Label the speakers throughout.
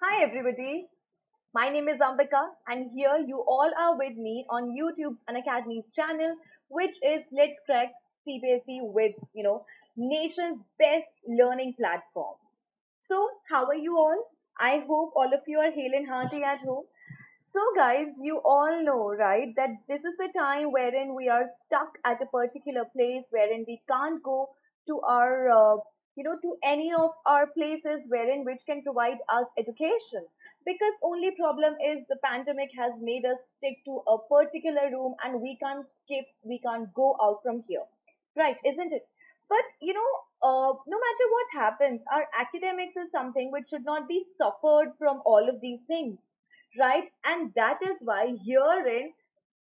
Speaker 1: Hi everybody, my name is Ambika and here you all are with me on YouTube's Unacademy's channel which is Let's Crack CBSE with, you know, nation's best learning platform. So how are you all? I hope all of you are hale and hearty at home. So guys, you all know, right, that this is the time wherein we are stuck at a particular place wherein we can't go to our, uh, you know, to any of our places wherein which can provide us education. Because only problem is the pandemic has made us stick to a particular room and we can't skip, we can't go out from here. Right, isn't it? But you know, uh, no matter what happens, our academics is something which should not be suffered from all of these things right? And that is why herein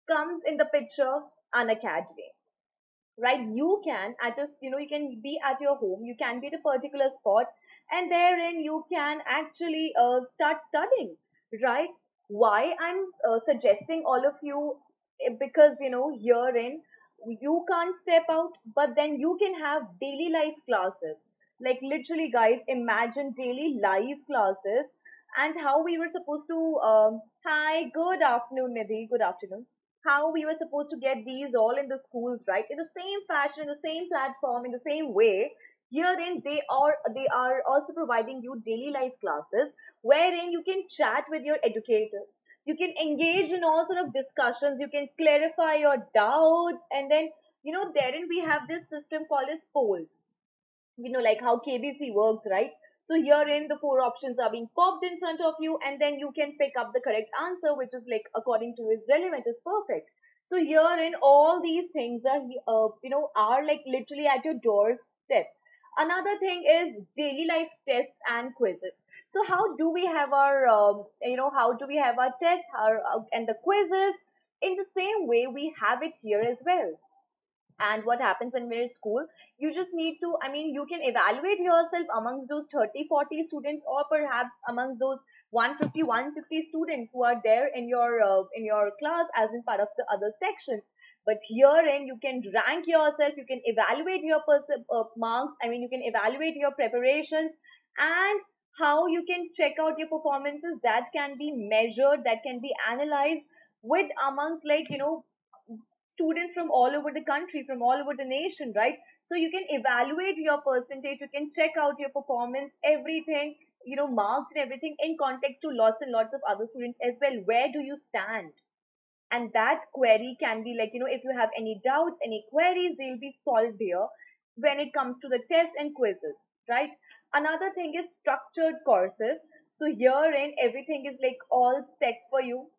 Speaker 1: comes in the picture Unacademy, right? You can at a, you know, you can be at your home, you can be at a particular spot, and therein you can actually uh, start studying, right? Why I'm uh, suggesting all of you eh, because you know herein you can't step out, but then you can have daily life classes. Like literally, guys, imagine daily live classes and how we were supposed to um, hi good afternoon nidhi good afternoon how we were supposed to get these all in the schools right? In the same fashion in the same platform in the same way herein they are they are also providing you daily life classes wherein you can chat with your educators. You can engage in all sort of discussions. You can clarify your doubts. And then you know therein we have this system called as polls. You know, like how KBC works, right? So herein the four options are being popped in front of you and then you can pick up the correct answer, which is like according to is relevant, is perfect. So herein all these things are, uh, you know, are like literally at your doorstep. Another thing is daily life tests and quizzes. So how do we have our, um, you know, how do we have our tests our, uh, and the quizzes? In the same way, we have it here as well and what happens when we're at school? You just need to i mean you can evaluate yourself amongst those 30 40 students or perhaps amongst those 150 160 students who are there in your uh, in your class as in part of the other sections but herein you can rank yourself you can evaluate your pers- uh, marks i mean you can evaluate your preparations and how you can check out your performances that can be measured that can be analyzed with amongst like you know students from all over the country, from all over the nation, right? So you can evaluate your percentage, you can check out your performance, everything, you know, marks and everything in context to lots and lots of other students as well. Where do you stand? And that query can be like, you know, if you have any doubts, any queries, they'll be solved here when it comes to the tests and quizzes, right? Another thing is structured courses. So herein everything is like all set for you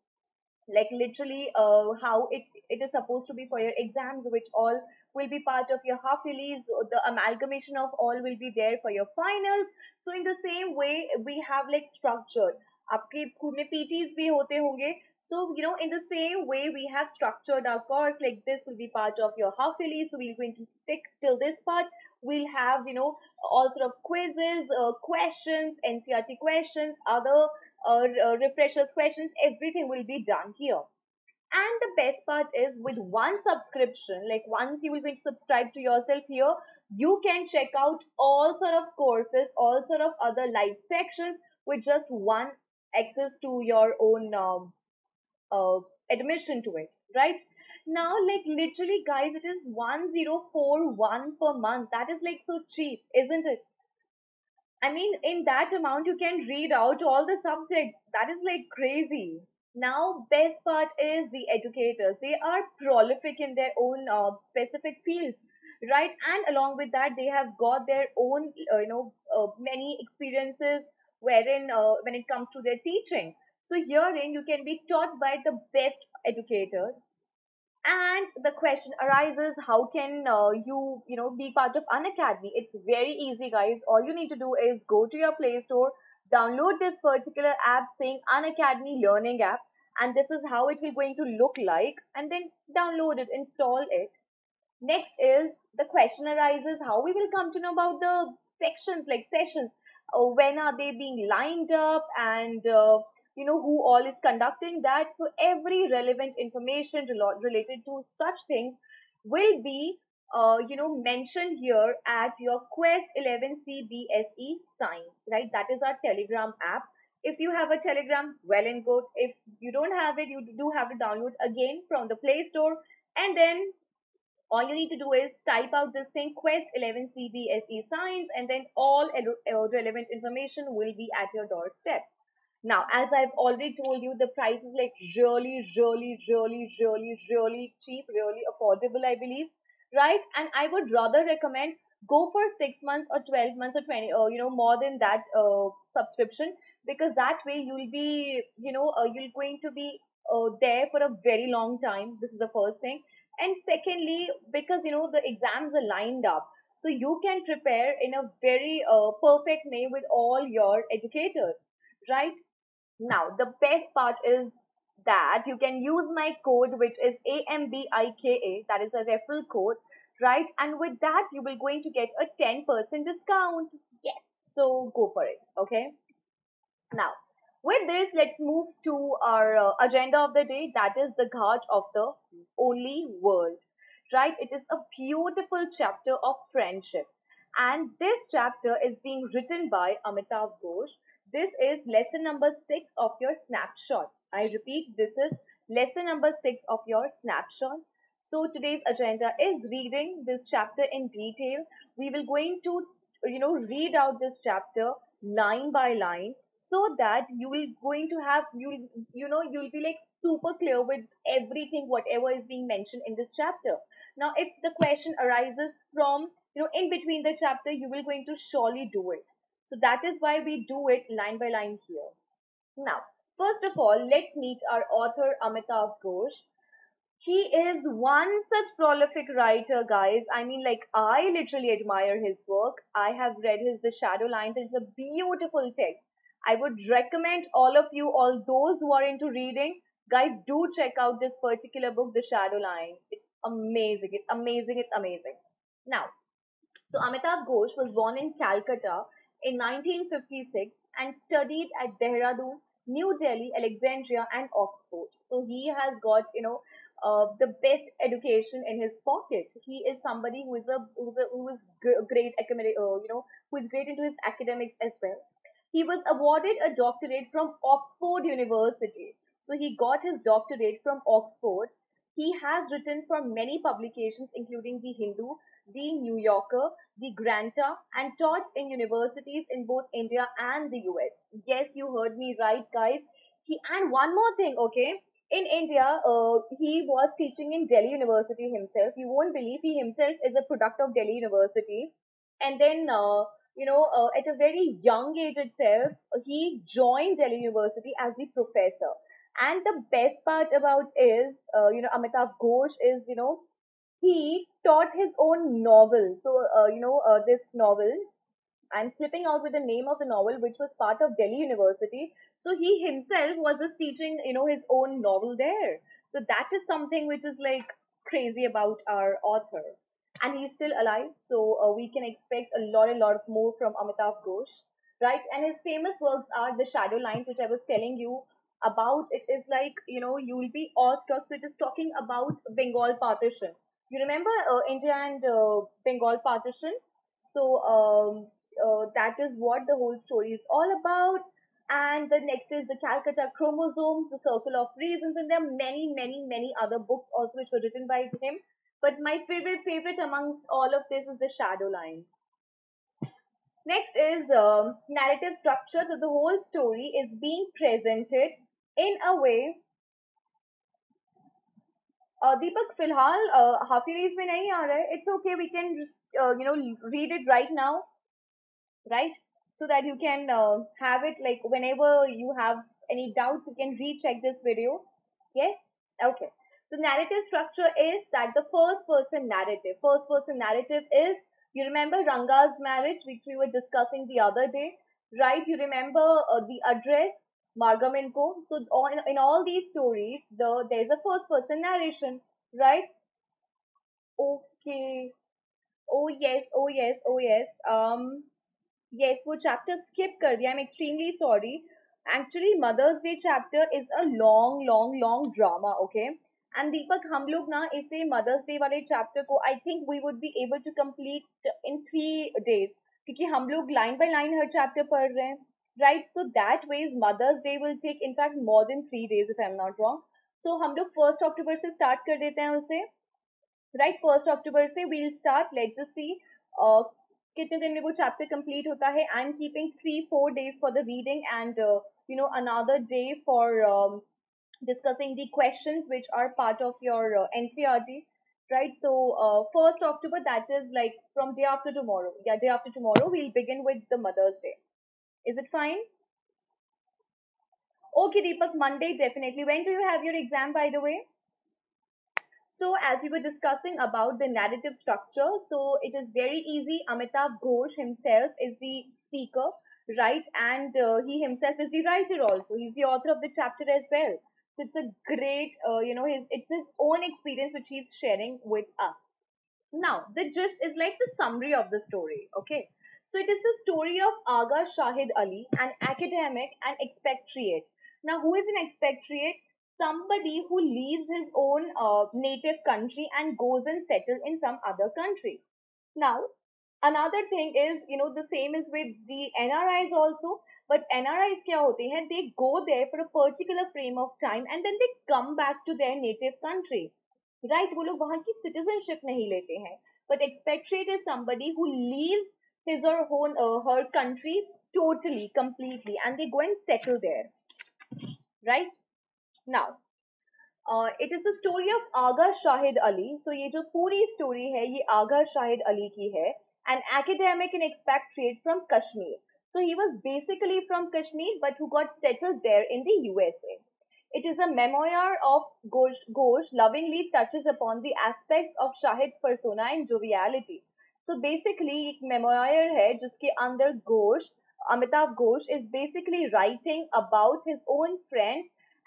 Speaker 1: like literally uh, how it it is supposed to be for your exams which all will be part of your half yearlies the amalgamation of all will be there for your finals. So in the same way we have like structured. आपके school में PTs भी होते होंगे. So you know in the same way we have structured our course like this will be part of your half yearly so we're going to stick till this part. We'll have you know all sort of quizzes uh, questions ncert questions other uh, refreshers questions everything will be done here. And the best part is with one subscription like once you will be subscribed to yourself here you can check out all sort of courses all sort of other live sections with just one access to your own um, uh, admission to it right? Now like literally guys it is 1041 per month. That is like so cheap isn't it I mean, in that amount, you can read out all the subjects. That is like crazy. Now, best part is the educators. They are prolific in their own uh, specific fields, right? And along with that, they have got their own, uh, you know, uh, many experiences wherein uh, when it comes to their teaching. So herein, you can be taught by the best educators and the question arises how can uh, you you know be part of Unacademy? It's very easy guys. All you need to do is go to your play store download this particular app saying Unacademy learning app and this is how it will going to look like and then download it install it. Next is the question arises how we will come to know about the sections like sessions. Uh, when are they being lined up and uh, you know who all is conducting that so every relevant information related to such things will be uh, you know mentioned here at your quest 11 cbse sign right that is our telegram app If you have a Telegram, well and good. If you don't have it, you do have to download again from the Play Store. And then all you need to do is type out this thing quest 11 cbse science and then all relevant information will be at your doorstep now as i've already told you the price is like really really really really really cheap really affordable i believe right? And i would rather recommend go for 6 months or 12 months or 20 uh, you know more than that uh, subscription because that way you'll be you know uh, you're going to be uh, there for a very long time. This is the first thing. And secondly because you know the exams are lined up so you can prepare in a very uh, perfect way with all your educators right now the best part is that you can use my code which is AMBIKA that is a referral code right and with that you will going to get a 10% discount yes so go for it okay now with this, let's move to our uh, agenda of the day. That is the Ghat of the Only World. Right? It is a beautiful chapter of friendship. And this chapter is being written by Amitav Ghosh. This is lesson number six of your snapshot. I repeat, this is lesson number six of your snapshot. So today's agenda is reading this chapter in detail. We will going to, you know, read out this chapter line by line so that you will going to have you you know you'll be like super clear with everything whatever is being mentioned in this chapter now if the question arises from you know in between the chapter you will going to surely do it so that is why we do it line by line here now first of all let's meet our author amitav ghosh he is one such prolific writer guys i mean like i literally admire his work i have read his the shadow lines it's a beautiful text I would recommend all of you, all those who are into reading, guys, do check out this particular book, The Shadow Lines. It's amazing. It's amazing. It's amazing. Now, so Amitav Ghosh was born in Calcutta in 1956 and studied at Dehradun, New Delhi, Alexandria, and Oxford. So he has got, you know, uh, the best education in his pocket. He is somebody who is a who's a who is great academic, uh, you know, who is great into his academics as well he was awarded a doctorate from Oxford University. So he got his doctorate from Oxford. He has written for many publications, including The Hindu, The New Yorker, The Granta, and taught in universities in both India and the US. Yes, you heard me right, guys. He and one more thing, okay? In India, uh, he was teaching in Delhi University himself. You won't believe he himself is a product of Delhi University. And then uh, you know, uh, at a very young age itself, he joined Delhi University as the professor. And the best part about is, uh, you know, Amitav Ghosh is, you know, he taught his own novel. So, uh, you know, uh, this novel, I'm slipping out with the name of the novel, which was part of Delhi University. So he himself was just teaching, you know, his own novel there. So that is something which is like crazy about our author and he's still alive. So uh, we can expect a lot, a lot more from Amitav Ghosh, right? And his famous works are the Shadow Lines, which I was telling you about. It is like you know you will be awestruck. So it is talking about Bengal partition. You remember uh, India and uh, Bengal partition? So um, uh, that is what the whole story is all about. And the next is the Calcutta chromosomes, the circle of reasons, and there are many, many, many other books also which were written by him but my favorite favorite amongst all of this is the shadow lines. Next is um, narrative structure. So the whole story is being presented in a way. Uh, Deepak, filhal uh, Hafiz mein nahi aa. It's okay. We can uh, you know read it right now, right? So that you can uh, have it like whenever you have any doubts, you can recheck this video. Yes. Okay. So narrative structure is that the first person narrative. First person narrative is you remember Ranga's marriage, which we were discussing the other day, right? You remember uh, the address Margaminko. So on, in all these stories, the there's a first person narration, right? Okay. Oh yes, oh yes, oh yes. Um, yes, वो chapter skip कर दिया. I'm extremely sorry. Actually, Mother's Day chapter is a long, long, long drama. Okay. And Deepak हम लोग ना इसे mother's day वाले chapter को I think we would be able to complete in three days क्योंकि हम लोग लाइन बाय लाइन हर चैप्टर पढ़ रहे हैं right? So that way Mother's Day will take in fact more than three days if I'm not wrong. So हम लोग first October से start कर देते हैं उसे, right? First October से we'll start. Let's just see uh, कितने दिन में वो chapter complete होता है. I'm keeping three four days for the reading and uh, you know another day for um, discussing the questions which are part of your uh, NCRT right? So uh, first October, that is like from day after tomorrow. Yeah, day after tomorrow, we'll begin with the Mother's Day. Is it fine? Okay, Deepak, Monday definitely. When do you have your exam, by the way? So as we were discussing about the narrative structure, so it is very easy. Amitav Ghosh himself is the speaker, right? And uh, he himself is the writer also. He's the author of the chapter as well. So it's a great, uh, you know, his, it's his own experience which he's sharing with us. Now, the gist is like the summary of the story, okay? So it is the story of Aga Shahid Ali, an academic and expatriate. Now, who is an expatriate? Somebody who leaves his own uh, native country and goes and settles in some other country. Now, another thing is, you know, the same is with the NRIs also. But NRIs क्या होते हैं? They go there for a particular frame of time and then they come back to their native country. Right? वो लोग वहाँ की citizenship नहीं लेते हैं. But expatriate is somebody who leaves his or her, uh, her country totally, completely, and they go and settle there. Right? Now, uh, it is the story of Aga Shahid Ali. So ये जो पूरी story है ये Aga Shahid Ali की है, an academic and expatriate from Kashmir. So he was basically from Kashmir, but who got settled there in the USA. It is a memoir of Ghosh, Ghosh lovingly touches upon the aspects of Shahid's persona and joviality. So basically, एक memoir है जिसके अंदर Ghosh, Amitav Ghosh is basically writing about his own friend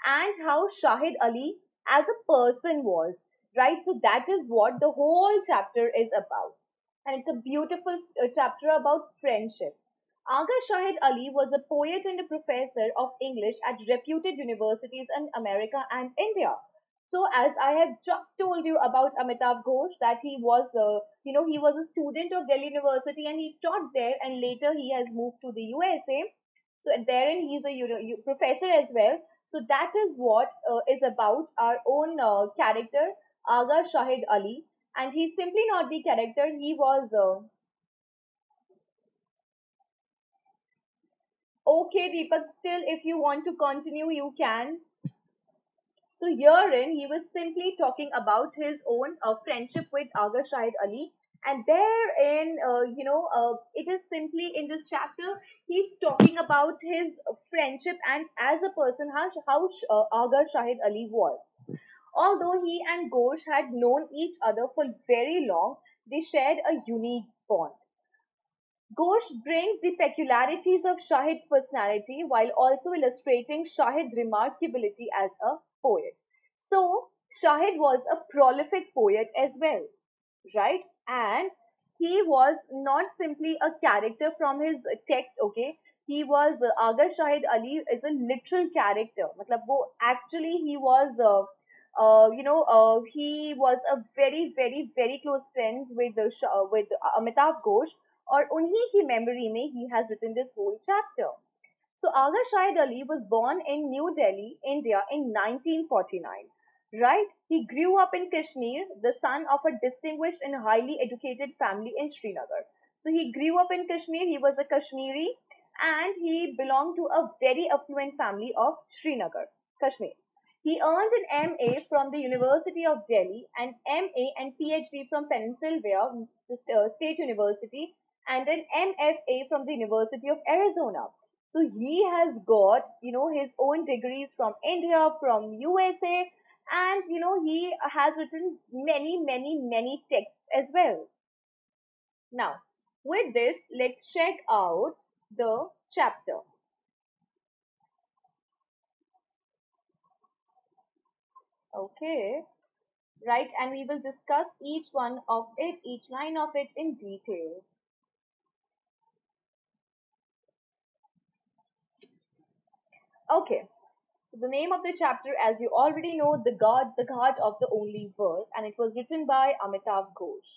Speaker 1: and how Shahid Ali as a person was, right? So that is what the whole chapter is about. And it's a beautiful uh, chapter about friendship. Aga Shahid Ali was a poet and a professor of English at reputed universities in America and India. So as I have just told you about Amitav Ghosh that he was, uh, you know, he was a student of Delhi University and he taught there and later he has moved to the USA. So therein he's a you know, professor as well. So that is what uh, is about our own uh, character, Aga Shahid Ali. And he's simply not the character, he was uh, Okay, Deepak, still if you want to continue, you can. So herein, he was simply talking about his own uh, friendship with Aga Shahid Ali. And therein, uh, you know, uh, it is simply in this chapter, he's talking about his friendship and as a person, how, how uh, Aga Shahid Ali was. Although he and Ghosh had known each other for very long, they shared a unique bond. Ghosh brings the peculiarities of Shahid's personality while also illustrating Shahid's remarkability as a poet. So Shahid was a prolific poet as well, right? And he was not simply a character from his text, okay? He was Aga Shahid Ali is a literal character. मतलब वो actually he was uh, uh, you know uh, he was a very very very close friend with the uh, with Amitav Ghosh And उन्हीं की memory में he has written this whole chapter. So Aga Shahid Ali was born in New Delhi, India in 1949. Right? He grew up in Kashmir, the son of a distinguished and highly educated family in Srinagar. So he grew up in Kashmir, he was a Kashmiri and he belonged to a very affluent family of Srinagar, Kashmir. He earned an MA from the University of Delhi and MA and PhD from Pennsylvania State University and an MFA from the University of Arizona. So he has got, you know, his own degrees from India, from USA, and, you know, he has written many, many, many texts as well. Now, with this, let's check out the chapter. Okay, right, and we will discuss each one of it, each line of it in detail. Okay. So the name of the chapter, as you already know, the God, the God of the Only Verse, and it was written by Amitav Ghosh.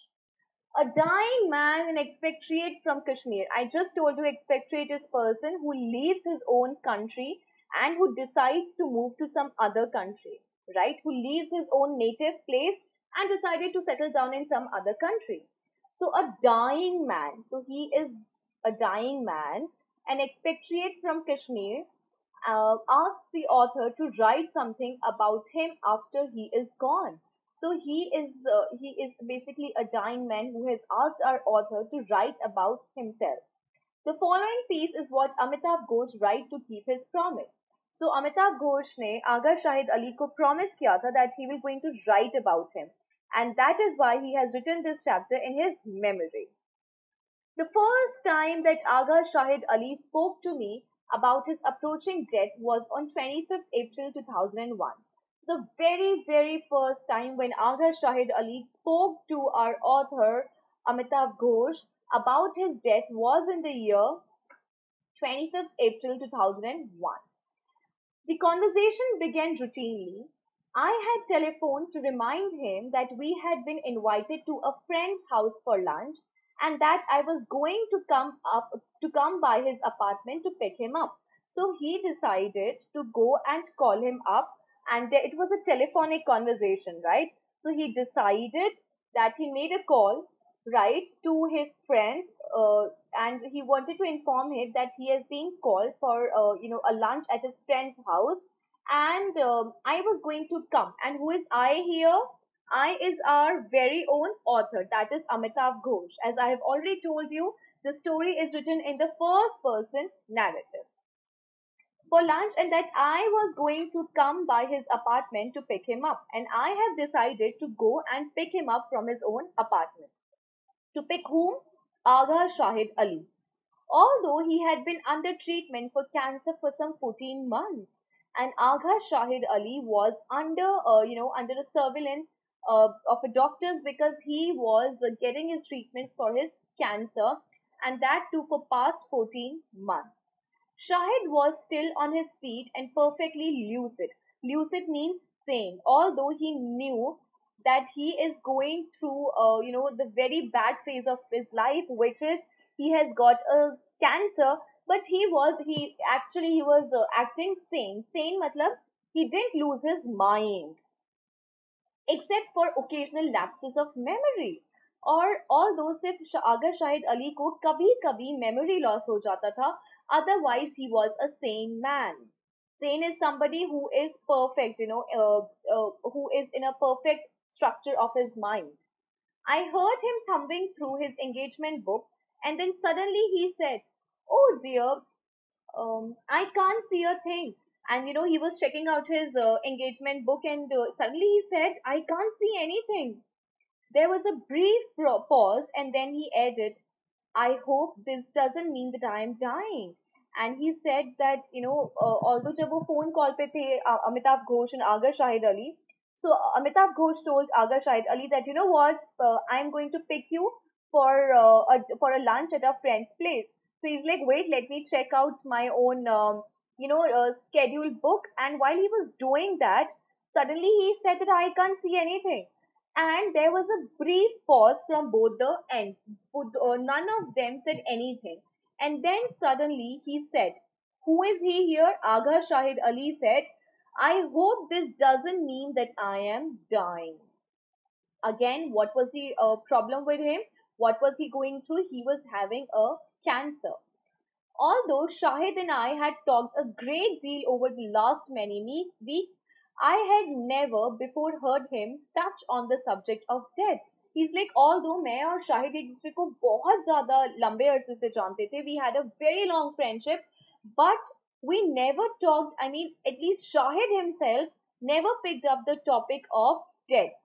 Speaker 1: A dying man an expatriate from Kashmir. I just told you expatriate is person who leaves his own country and who decides to move to some other country, right? Who leaves his own native place and decided to settle down in some other country. So a dying man. So he is a dying man, an expatriate from Kashmir, um, uh, asks the author to write something about him after he is gone. So he is uh, he is basically a dying man who has asked our author to write about himself. The following piece is what Amitav Ghosh write to keep his promise. So Amitav Ghosh ne Aga Shahid Ali ko promise kiya tha that he will going to write about him, and that is why he has written this chapter in his memory. The first time that Aga Shahid Ali spoke to me about his approaching death was on 25th April 2001. The very, very first time when Aga Shahid Ali spoke to our author Amitav Ghosh about his death was in the year 25th April 2001. The conversation began routinely. I had telephoned to remind him that we had been invited to a friend's house for lunch and that I was going to come up to come by his apartment to pick him up. So he decided to go and call him up and it was a telephonic conversation, right? So he decided that he made a call, right, to his friend, uh, and he wanted to inform him that he has been called for, uh, you know, a lunch at his friend's house, and um, I was going to come. And who is I here? I is our very own author, that is Amitav Ghosh. As I have already told you, the story is written in the first person narrative for lunch and that I was going to come by his apartment to pick him up. And I have decided to go and pick him up from his own apartment. To pick whom? Aga Shahid Ali. Although he had been under treatment for cancer for some 14 months, and Aga Shahid Ali was under, uh, you know, under the surveillance uh, of a doctor because he was uh, getting his treatment for his cancer, and that too for past 14 months. Shahid was still on his feet and perfectly lucid. Lucid means sane, although he knew that he is going through, uh, you know, the very bad phase of his life, which is he has got a cancer. But he was, he actually, he was uh, acting sane. Sane matlab, he didn't lose his mind, except for occasional lapses of memory. और all दो सिर्फ अगर शाहिद अली को कभी कभी memory loss हो जाता था Otherwise, he was a sane man. Sane is somebody who is perfect, you know, uh, uh, who is in a perfect structure of his mind. I heard him thumbing through his engagement book, and then suddenly he said, Oh dear, um, I can't see a thing. And you know, he was checking out his uh, engagement book, and uh, suddenly he said, I can't see anything. There was a brief pause and then he added, I hope this doesn't mean that I am dying. And he said that, you know, uh, although there were phone call pe the, Amitav Ghosh and Aga Shahid Ali. So uh, Amitav Ghosh told Aga Shahid Ali that, you know what, uh, I'm going to pick you for, uh, a, for a lunch at a friend's place. So he's like, wait, let me check out my own, um, you know, uh, schedule book. And while he was doing that, suddenly he said that I can't see anything and there was a brief pause from both the ends. Uh, none of them said anything. And then suddenly he said, Who is he here? Aga Shahid Ali said, I hope this doesn't mean that I am dying. Again, what was the uh, problem with him? What was he going through? He was having a cancer. Although Shahid and I had talked a great deal over the last many weeks, I had never before heard him touch on the subject of death. He's like, although मैं और शाहिद एक दूसरे को बहुत ज्यादा लंबे अरसे से जानते थे, we had a very long friendship, but we never talked. I mean, at least Shahid himself never picked up the topic of death.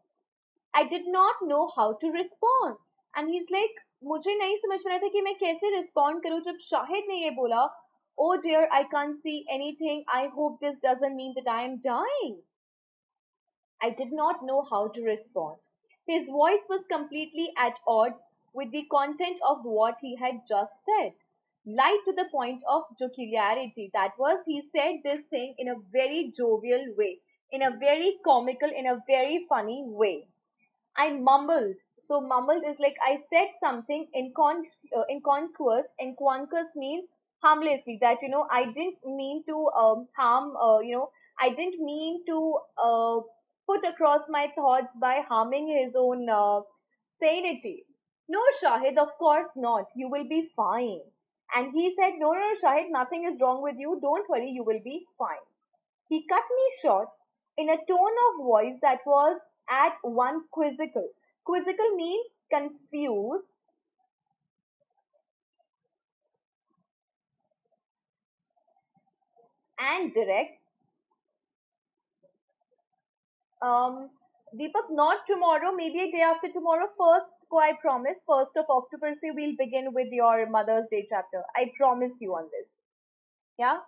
Speaker 1: I did not know how to respond, and he's like, मुझे नहीं समझ में आया था कि मैं कैसे respond करूं जब शाहिद ने ये बोला Oh dear, I can't see anything. I hope this doesn't mean that I am dying. I did not know how to respond. His voice was completely at odds with the content of what he had just said. Light to the point of jocularity. That was, he said this thing in a very jovial way, in a very comical, in a very funny way. I mumbled, So mumbled is like I said something incon uh, inconquous. Inconquous means harmlessly. That you know I didn't mean to um, harm. Uh, you know I didn't mean to uh, put across my thoughts by harming his own uh, sanity. No, Shahid, of course not. You will be fine. And he said, No, no, Shahid, nothing is wrong with you. Don't worry, you will be fine. He cut me short in a tone of voice that was at one quizzical. Quizzical means confused and direct. Um, Deepak, not tomorrow, maybe a day after tomorrow. First, I promise. First of October, we'll begin with your Mother's Day chapter. I promise you on this. Yeah.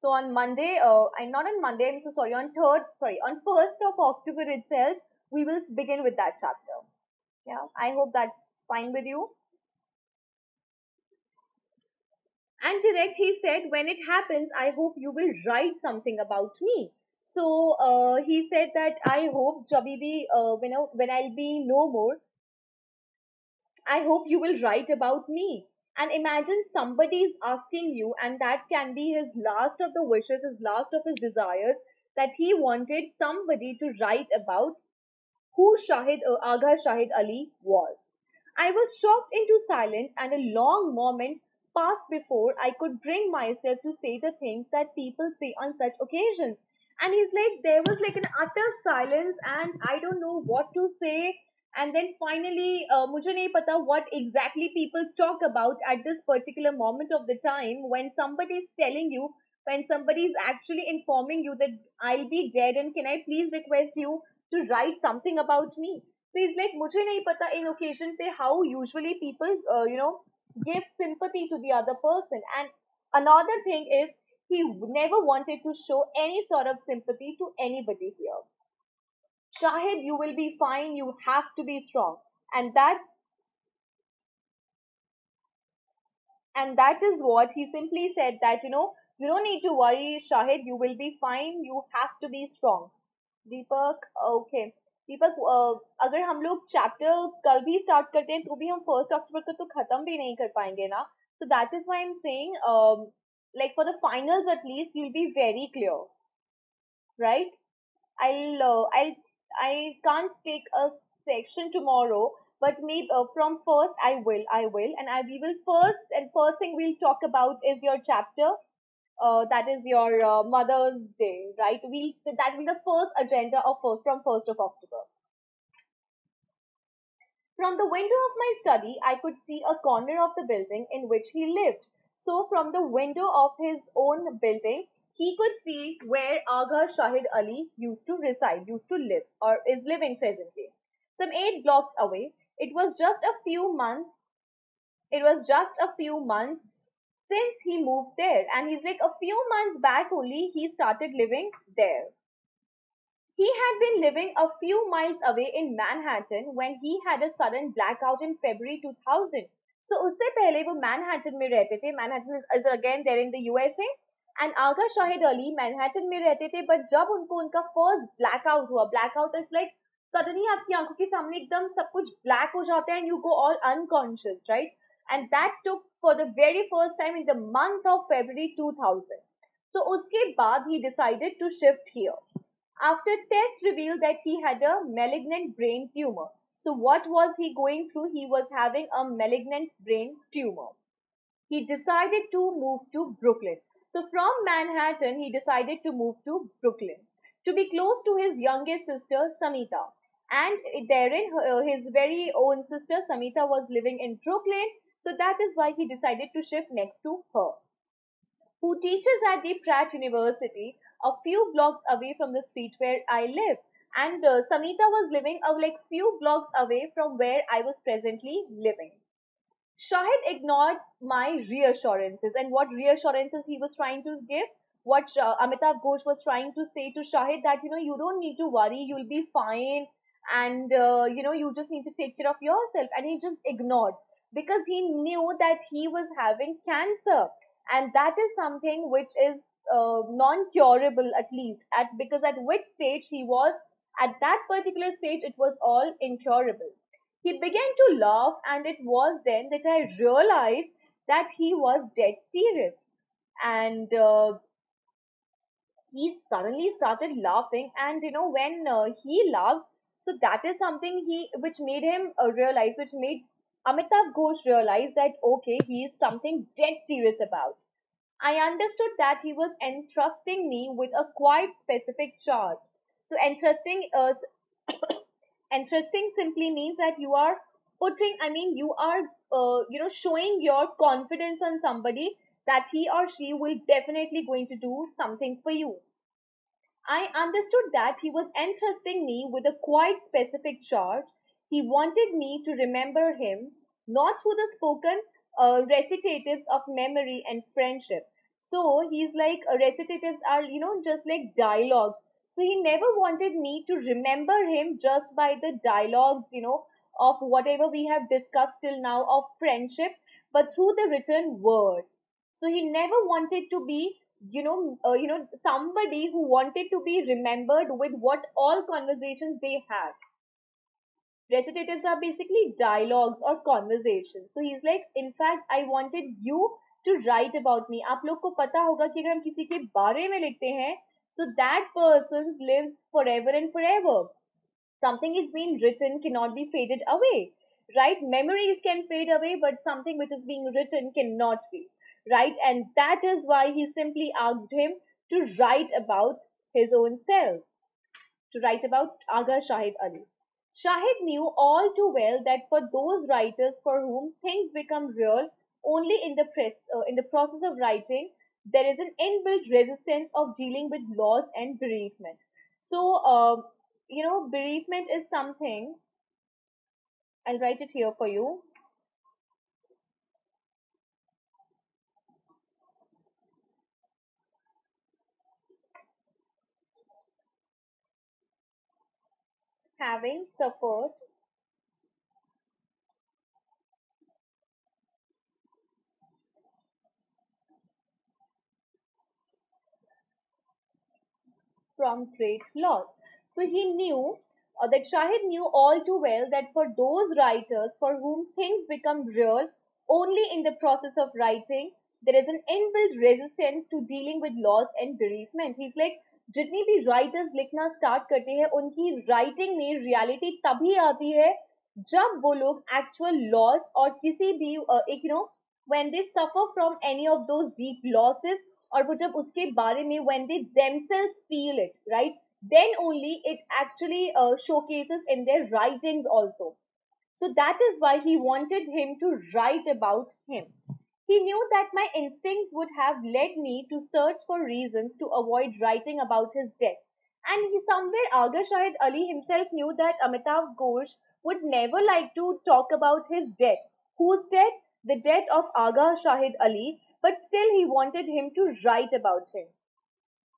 Speaker 1: So on Monday, uh, I'm not on Monday. I'm so sorry. On third, sorry, on first of October itself, we will begin with that chapter. Yeah. I hope that's fine with you. And direct, he said, when it happens, I hope you will write something about me. So uh, he said that I hope Jabibi, uh, when, I- when I'll be no more, I hope you will write about me. And imagine somebody is asking you, and that can be his last of the wishes, his last of his desires, that he wanted somebody to write about who Shahid uh, Agha Shahid Ali was. I was shocked into silence, and a long moment passed before I could bring myself to say the things that people say on such occasions. And he's like, there was like an utter silence, and I don't know what to say. And then finally, uh, मुझे नहीं what exactly people talk about at this particular moment of the time when somebody is telling you, when somebody is actually informing you that I'll be dead and can I please request you to write something about me. So he's like, मुझे नहीं in occasion say how usually people, uh, you know, give sympathy to the other person. And another thing is, he never wanted to show any sort of sympathy to anybody here. Shahid, you will be fine. You have to be strong. And that and that is what he simply said that you know you don't need to worry shahid you will be fine you have to be strong deepak okay दीपक अ, अगर हम लोग chapter कल भी start करते हैं तो भी हम फर्स्ट अक्टूबर को तो खत्म भी नहीं कर पाएंगे ना so that is why i'm saying um, like for the finals at least you'll be very clear right I'll uh, I'll I can't take a section tomorrow, but maybe uh, from first I will I will and I we will first and first thing we'll talk about is your chapter. Uh, that is your uh, Mother's Day, right? We that will be the first agenda of first from first of October. From the window of my study, I could see a corner of the building in which he lived. So, from the window of his own building, he could see where Agha Shahid Ali used to reside, used to live, or is living presently. Some eight blocks away, it was just a few months. It was just a few months since he moved there, and he's like a few months back only he started living there. He had been living a few miles away in Manhattan when he had a sudden blackout in February 2000. So उससे पहले वो Manhattan में रहते थे. Manhattan is, is again there in the USA. And Agha Shahid Ali Manhattan में रहते थे. But जब उनको उनका first blackout हुआ, blackout is like suddenly आपकी आंखों के सामने एकदम सब कुछ black हो जाता है and you go all unconscious, right? And that took for the very first time in the month of February 2000. So uske baad he decided to shift here. After tests revealed that he had a malignant brain tumor. So what was he going through? He was having a malignant brain tumor. He decided to move to Brooklyn. So from Manhattan, he decided to move to Brooklyn to be close to his youngest sister Sameetah. And therein, his very own sister Sameetah was living in Brooklyn so, that is why he decided to shift next to her who teaches at the Pratt University, a few blocks away from the street where I live. And uh, Sameetah was living a like few blocks away from where I was presently living. Shahid ignored my reassurances and what reassurances he was trying to give. What uh, Amitav Ghosh was trying to say to Shahid that you know you don't need to worry, you'll be fine, and uh, you know you just need to take care of yourself. And he just ignored because he knew that he was having cancer and that is something which is uh, non-curable at least at because at which stage he was at that particular stage it was all incurable He began to laugh, and it was then that I realized that he was dead serious. And uh, he suddenly started laughing, and you know, when uh, he laughs, so that is something he which made him uh, realize, which made Amitav Ghosh realized that okay, he is something dead serious about. I understood that he was entrusting me with a quite specific charge. So entrusting uh, Interesting simply means that you are putting, I mean, you are, uh, you know, showing your confidence on somebody that he or she will definitely going to do something for you. I understood that he was entrusting me with a quite specific charge. He wanted me to remember him, not through the spoken uh, recitatives of memory and friendship. So he's like, uh, recitatives are, you know, just like dialogues. So he never wanted me to remember him just by the dialogues, you know, of whatever we have discussed till now of friendship, but through the written words. So he never wanted to be you know, uh, you know, somebody who wanted to be remembered with what all conversations they had recitatives are basically dialogues or conversations. So he's like in fact i wanted you to write about me. aap log ko pata hoga ki agar hum kisi ke bare mein likhte so that person lives forever and forever. Something is being written cannot be faded away right? Memories can fade away but something which is being written cannot be right? And that is why he simply asked him to write about his own self to write about aga shahid ali. Shahid knew all too well that for those writers for whom things become real only in the, press, uh, in the process of writing, there is an inbuilt resistance of dealing with loss and bereavement. So, uh, you know, bereavement is something, I'll write it here for you. Having suffered from great loss. So he knew uh, that Shahid knew all too well that for those writers for whom things become real only in the process of writing, there is an inbuilt resistance to dealing with loss and bereavement. He's like, जितनी भी writers लिखना start करते हैं, उनकी writing में reality तभी आती है जब वो लोग एक्चुअल लॉस और किसी भी एक you know when they suffer from any of those deep losses और वो जब उसके बारे में when they themselves feel it right then only it actually showcases in their writings also. So that is why he wanted him to write about him. He knew that my instinct would have led me to search for reasons to avoid writing about his death. And he somewhere Aga Shahid Ali himself knew that Amitav Ghosh would never like to talk about his death. Whose death? The death of Aga Shahid Ali, but still he wanted him to write about him.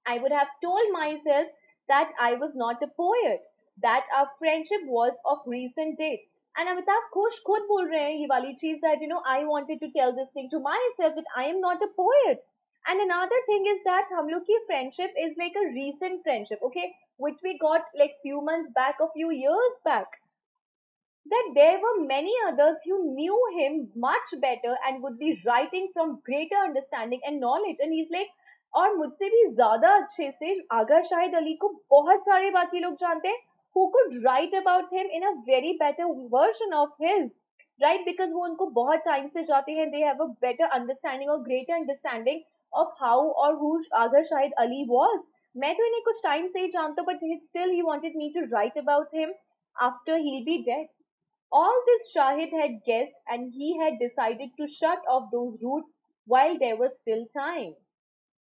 Speaker 1: I would have told myself that I was not a poet, that our friendship was of recent date, and Amitav Ghosh खुद बोल रहे हैं ये वाली चीज़ that you know I wanted to tell this thing to myself that I am not a poet. And another thing is that हम लोग की friendship is like a recent friendship, okay, which we got like few months back, a few years back. That there were many others who knew him much better and would be writing from greater understanding and knowledge. And he's like, और मुझसे भी ज़्यादा अच्छे से आगा शाहिद अली को बहुत सारे बाकी लोग जानते हैं who could write about him in a very better version of his right? Because वो Unko baha time se jaate hain. they have a better understanding or greater understanding of how or who Agar shahid ali was. मैं तो इन्हें कुछ time hi jaant जानता but he, still he wanted me to write about him after he'll be dead. All this Shahid had guessed and he had decided to shut off those routes while there was still time.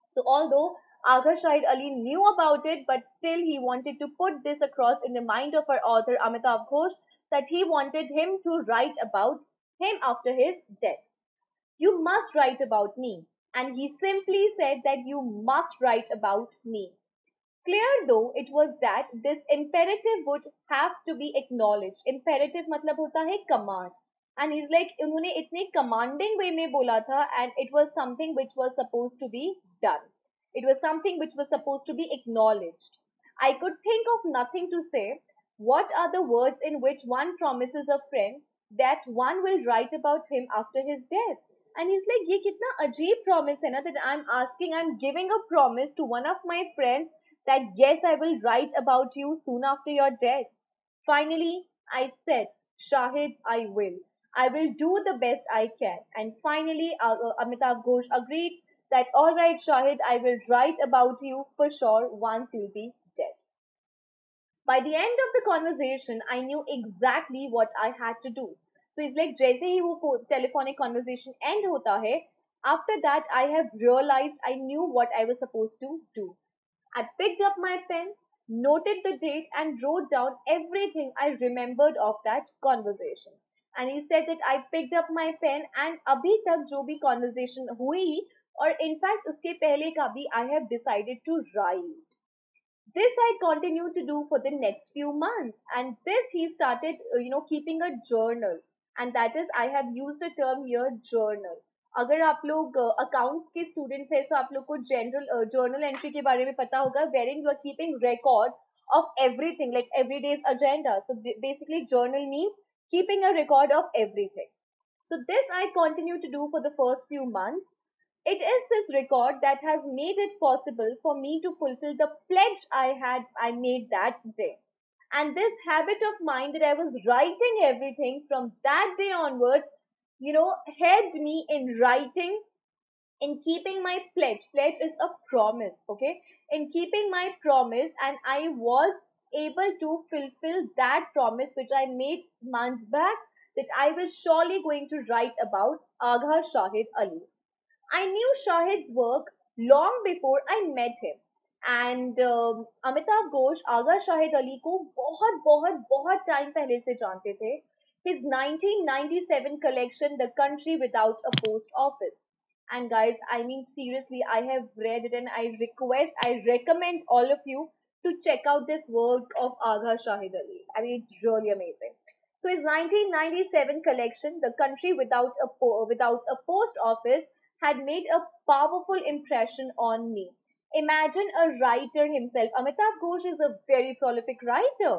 Speaker 1: So although Aga Shahid Ali knew about it, but still he wanted to put this across in the mind of our author Amitav Ghosh that he wanted him to write about him after his death. You must write about me. And he simply said that you must write about me. Clear though it was that this imperative would have to be acknowledged. Imperative matlab hota hai command. And he's like उन्होंने इतने commanding way में बोला था and it was something which was supposed to be done. It was something which was supposed to be acknowledged. I could think of nothing to say. What are the words in which one promises a friend that one will write about him after his death? And he's like, ये कितना अजीब promise hai na? that I'm asking, I'm giving a promise to one of my friends that yes, I will write about you soon after your death. Finally, I said, Shahid, I will. I will do the best I can. And finally, uh, uh Amitav Ghosh agreed that, all right, Shahid, I will write about you for sure once you'll be dead. By the end of the conversation, I knew exactly what I had to do. So it's like जैसे ही वो telephonic conversation end होता है, after that I have realized I knew what I was supposed to do. I picked up my pen, noted the date, and wrote down everything I remembered of that conversation. And he said that I picked up my pen and अभी तक जो भी conversation हुई और in fact उसके पहले का भी I have decided to write. This I continued to do for the next few months. And this he started, uh, you know, keeping a journal. And that is, I have used a term here, journal. अगर आप लोग accounts के students हैं तो आप लोग को general journal entry के बारे में पता होगा wherein you are keeping record of everything like every day's agenda so basically journal means keeping a record of everything so this i continue to do for the first few months it is this record that has made it possible for me to fulfill the pledge i had i made that day and this habit of mine that i was writing everything from that day onwards you know, helped me in writing, in keeping my pledge. Pledge is a promise, okay? In keeping my promise, and I was able to fulfill that promise which I made months back that I was surely going to write about Agha Shahid Ali. I knew Shahid's work long before I met him. and um, Amitabh Goswami, Agha Shahid Ali, ko bahut bahut bahut time pehle se जानते the. his 1997 collection The Country Without a Post Office. And guys, I mean seriously, I have read it and I request, I recommend all of you to check out this work of Agha Shahid Ali. I mean, it's really amazing. So his 1997 collection, The Country Without a po- Without a Post Office, had made a powerful impression on me. Imagine a writer himself. Amitav Ghosh is a very prolific writer,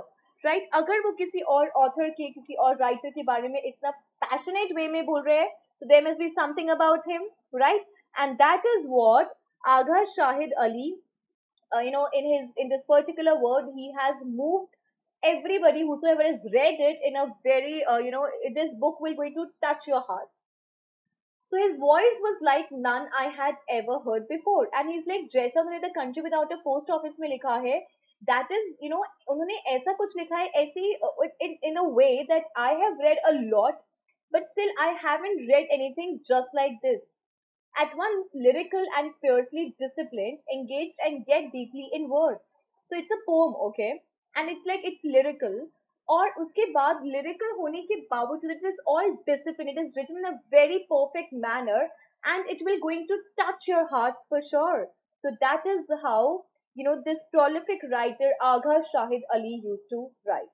Speaker 1: right? अगर वो किसी और author के किसी writer के बारे a passionate way में बोल so there must be something about him, right? And that is what Agha Shahid Ali, uh, you know, in his in this particular word, he has moved everybody whosoever has read it in a very, uh, you know, this book will go to touch your heart. so his voice was like none I had ever heard before and he's like जैसा उन्होंने the country without a post office में लिखा है that is you know उन्होंने ऐसा कुछ लिखा है ऐसी in in a way that I have read a lot but still I haven't read anything just like this at once lyrical and fiercely disciplined engaged and yet deeply in words so it's a poem okay and it's like it's lyrical और उसके बाद lyrical होने के बावजूद it is all disciplined it is written in a very perfect manner and it will going to touch your heart for sure so that is how you know, this prolific writer Agha Shahid Ali used to write.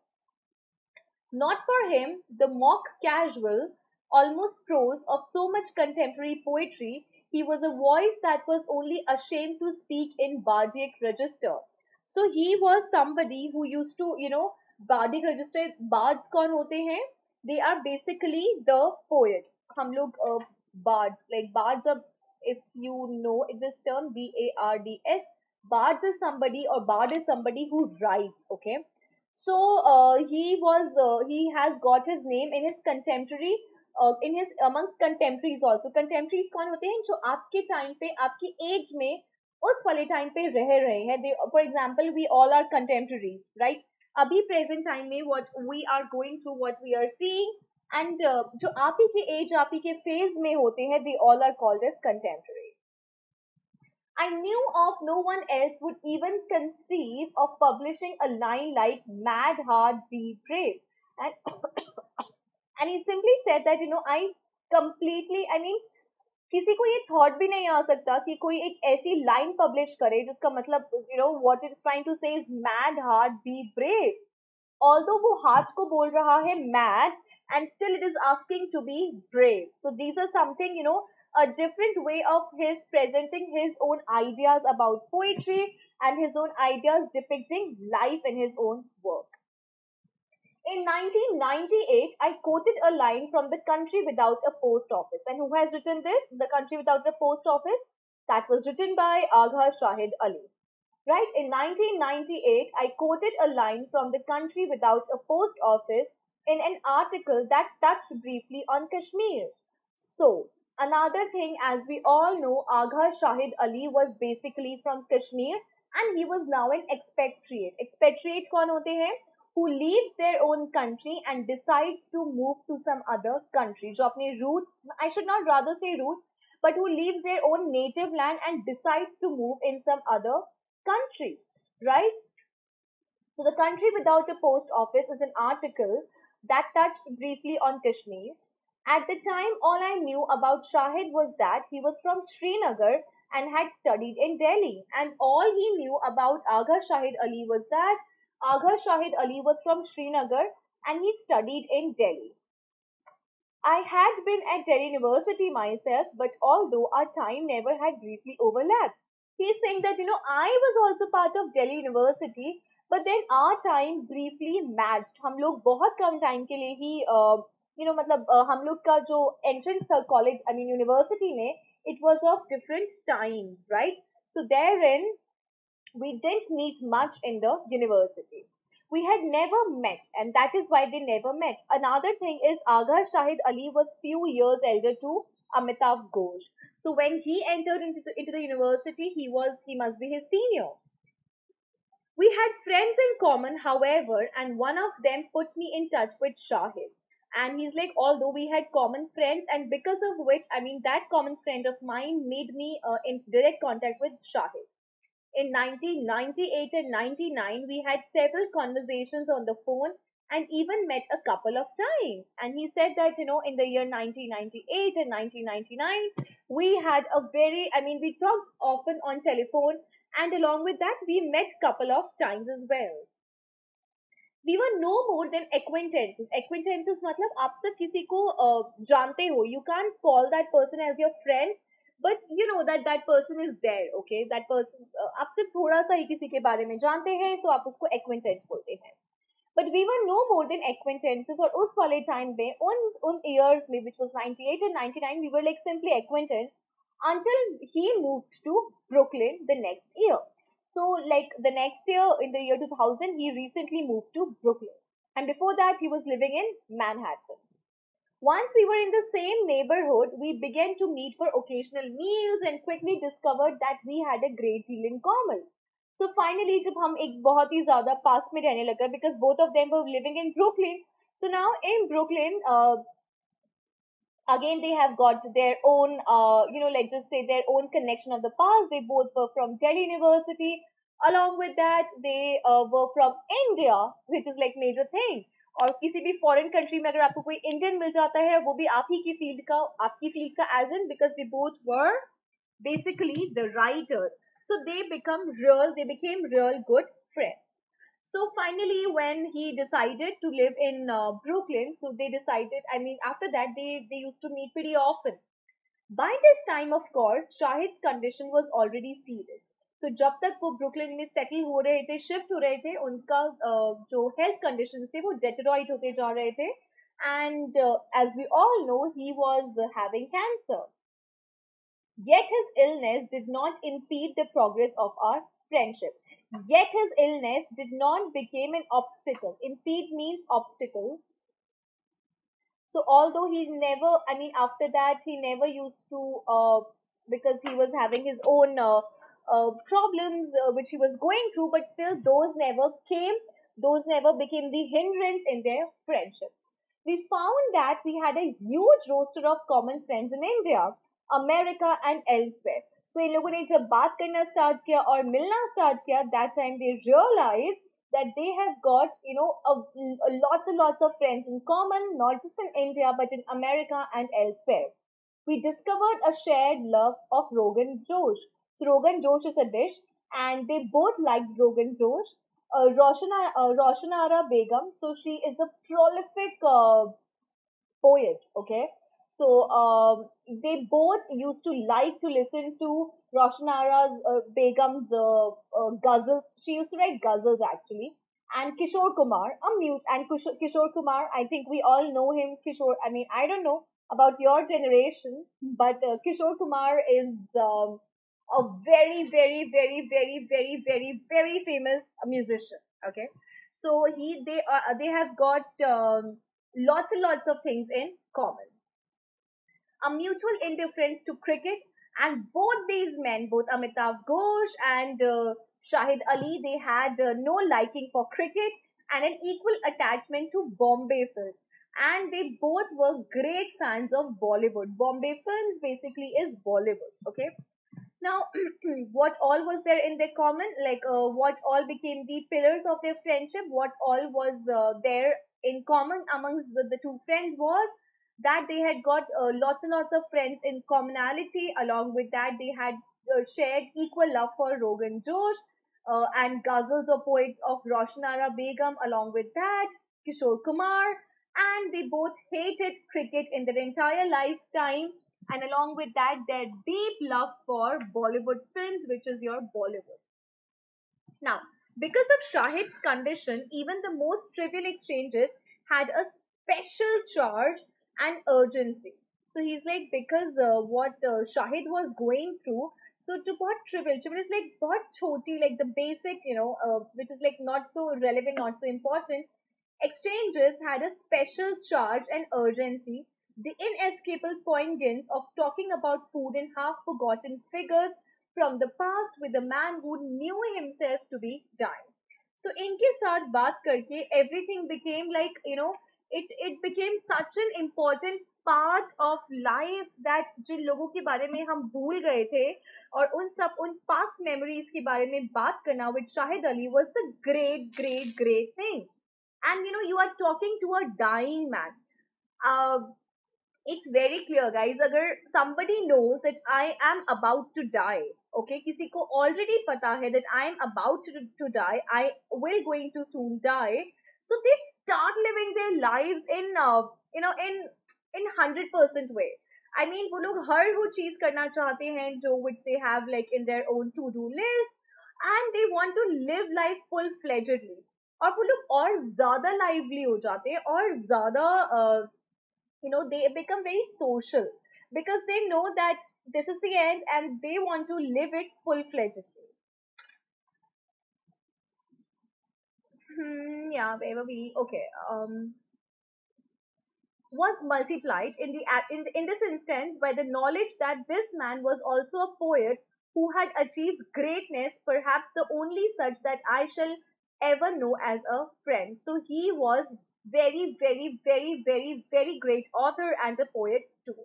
Speaker 1: Not for him, the mock casual, almost prose of so much contemporary poetry, he was a voice that was only ashamed to speak in bardic register. So he was somebody who used to, you know, bardic register bards कौन होते हैं? They are basically the poets हम लोग bards like bards if you know this term B A R D S bards is somebody और bard is somebody who writes okay so he was he has got his name in his contemporary in his among contemporaries also contemporaries कौन होते हैं? जो आपके time पे, आपके as में, उस वाले टाइम पे रह रहे हैं. They for example we all are contemporaries right अभी present time में we are going through, what we are seeing, and uh, जो आप ही के age, आप ही के phase में होते हैं, they all are called as contemporaries. I knew of no one else would even conceive of publishing a line like Mad Heart Be Brave. And, and he simply said that, you know, I completely, I mean, किसी को ये thought भी नहीं आ सकता कि कोई एक ऐसी लाइन पब्लिश करे जिसका मतलब you know what is trying to say is mad heart be brave although वो हार्ट को बोल रहा है mad and still it is asking to be brave so these are something you know a different way of his presenting his own ideas about poetry and his own ideas depicting life in his own work. In 1998, I quoted a line from The Country Without a Post Office. And who has written this? The Country Without a Post Office? That was written by Agha Shahid Ali. Right? In 1998, I quoted a line from The Country Without a Post Office in an article that touched briefly on Kashmir. So, another thing, as we all know, Agha Shahid Ali was basically from Kashmir and he was now an expatriate. Expatriate कौन होते हैं? who leaves their own country and decides to move to some other country जो अपने roots I should not rather say roots but who leaves their own native land and decides to move in some other country right so the country without a post office is an article that touched briefly on Kashmir at the time all I knew about Shahid was that he was from Srinagar and had studied in Delhi and all he knew about Agha Shahid Ali was that Agha Shahid Ali was from Srinagar and he studied in Delhi. I had been at Delhi University myself, but although our time never had briefly overlapped, he's saying that, you know, I was also part of Delhi University, but then our time briefly matched. हम लोग बहुत कम time के लिए ही, you know, मतलब uh, हम लोग का जो entrance college, I mean university में, it was of different times, right? So therein, we didn't meet much in the university. We had never met, and that is why they never met. Another thing is Agha Shahid Ali was few years elder to Amitav Ghosh. So when he entered into the, into the university, he was he must be his senior. We had friends in common, however, and one of them put me in touch with Shahid. And he's like, although we had common friends, and because of which, I mean, that common friend of mine made me uh, in direct contact with Shahid in 1998 and 99, we had several conversations on the phone and even met a couple of times. And he said that, you know, in the year 1998 and 1999, we had a very, I mean, we talked often on telephone and along with that, we met couple of times as well. We were no more than acquaintances. Acquaintances मतलब आप सब किसी को uh, जानते हो. You can't call that person as your friend you know that that person is there okay that person uh, आप सिर्फ़ थोड़ा सा ही किसी के बारे में जानते हैं तो आप उसको acquaintance बोलते हैं but we were no more than acquaintances और उस वाले time में उन उन years में which was 98 and 99 we were like simply acquaintance until he moved to Brooklyn the next year so like the next year in the year 2000 he recently moved to Brooklyn and before that he was living in Manhattan once we were in the same neighborhood, we began to meet for occasional meals and quickly discovered that we had a great deal in common. So finally, जब हम एक बहुत ही ज़्यादा पास में रहने लगा because both of them were living in Brooklyn. So now in Brooklyn, uh, again they have got their own, uh, you know, let's just say their own connection of the past. They both were from Delhi University. Along with that, they uh, were from India, which is like major thing. और किसी भी foreign country में अगर आपको कोई Indian मिल जाता है वो भी आप ही की फ़ील्ड का आपकी फ़ील्ड का as in because they both were basically the writers. So they become real, they became real good friends. So finally, when he decided to live in uh, Brooklyn, so they decided, I mean, after that, they, they used to meet pretty often. By this time, of course, Shahid's condition was already serious. तो जब तक वो Brooklyn में settle हो रहे थे shift हो रहे थे उनका जो हेल्थ कंडीशन थे वो डेटेरॉइड होते जा रहे थे and uh, as we all know he was uh, having cancer yet his illness did not impede the progress of our friendship yet his illness did not become an obstacle impede means obstacle so although he never i mean after that he never used to uh, because he was having his own uh, uh, problems uh, which he was going through, but still those never came, those never became the hindrance in their friendship. We found that we had a huge roster of common friends in India, America and elsewhere. So इन लोगों ने जब बात करना start किया और मिलना start किया, that time they realized that they have got, you know, a, a lots and lots of friends in common, not just in India, but in America and elsewhere. We discovered a shared love of Rogan Josh. Rogan Josh is a dish, and they both liked Rogan Josh. Uh, uh, Roshanara Begum, so she is a prolific uh, poet. Okay, so um, they both used to like to listen to Roshanara uh, Begum's uh, uh, ghazals. She used to write ghazals actually, and Kishore Kumar, a mute, and Kishore, Kishore Kumar, I think we all know him. Kishore, I mean, I don't know about your generation, but uh, Kishore Kumar is um, a very, very, very, very, very, very, very famous musician. Okay, so he they uh, they have got um, lots and lots of things in common. A mutual indifference to cricket, and both these men, both Amitav Ghosh and uh, Shahid Ali, they had uh, no liking for cricket and an equal attachment to Bombay films. And they both were great fans of Bollywood. Bombay films basically is Bollywood. Okay. Now, what all was there in their common? Like, uh, what all became the pillars of their friendship? What all was uh, there in common amongst the, the two friends was that they had got uh, lots and lots of friends in commonality. Along with that, they had uh, shared equal love for Rogan Josh uh, and ghazals or poets of Roshanara Begum. Along with that, Kishore Kumar, and they both hated cricket in their entire lifetime and along with that their deep love for Bollywood films, which is your Bollywood. Now, because of Shahid's condition, even the most trivial exchanges had a special charge and urgency. So he's like, because uh, what uh, Shahid was going through, so to what trivial, trivial is like what choti, like the basic, you know, uh, which is like not so relevant, not so important. Exchanges had a special charge and urgency the inescapable poignance of talking about food in half forgotten figures from the past with a man who knew himself to be dying. So इनके साथ बात करके everything became like you know it it became such an important part of life that जिन लोगों के बारे में हम भूल गए थे और उन सब उन past memories के बारे में बात करना with Shahid Ali was the great great great thing and you know you are talking to a dying man uh, it's very clear guys अगर somebody knows that I am about to die okay किसी को already पता है that I am about to die I will going to soon die so they start living their lives in you know in in hundred percent way I mean वो लोग हर वो चीज़ करना चाहते हैं जो which they have like in their own to do list and they want to live life full fledgedly और वो लोग और ज़्यादा लाइवली हो जाते हैं और ज़्यादा uh, you know they become very social because they know that this is the end and they want to live it full fledgedly hmm, yeah where were we? Okay um was multiplied in the in, in this instance by the knowledge that this man was also a poet who had achieved greatness perhaps the only such that i shall ever know as a friend. So he was very, very, very, very, very great author and a poet too.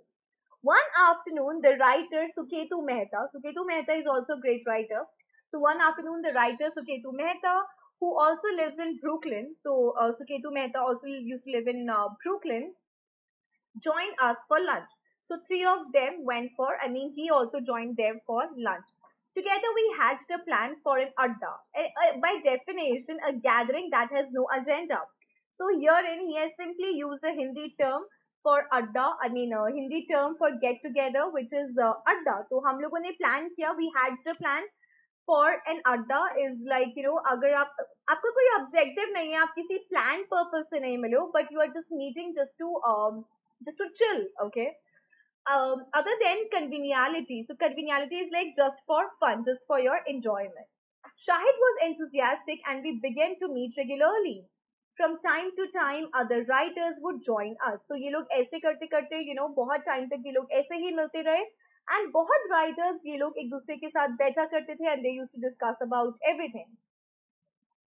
Speaker 1: One afternoon, the writer Suketu Mehta, Suketu Mehta is also a great writer. So one afternoon, the writer Suketu Mehta, who also lives in Brooklyn, so uh, Suketu Mehta also used to live in uh, Brooklyn, joined us for lunch. So three of them went for, I mean, he also joined them for lunch. Together we hatched a plan for an adda. by definition, a gathering that has no agenda. So herein he has simply used a Hindi term for adda, I mean a Hindi term for get together, which is uh, adda. So हम लोगों ने plan किया, we had the plan for an adda is like you know अगर आप आपका कोई objective नहीं है, आप किसी planned purpose से नहीं मिले हो, but you are just meeting just to um just to chill, okay? Um, other than conviviality, so conviviality is like just for fun, just for your enjoyment. Shahid was enthusiastic and we began to meet regularly. From time to time other writers would join us तो ये लोग ऐसे करते करते you know बहुत time तक ये लोग ऐसे ही मिलते रहे एंड बहुत राइटर्स ये लोग एक दूसरे के साथ बैठा करते थे and they use to discuss about everything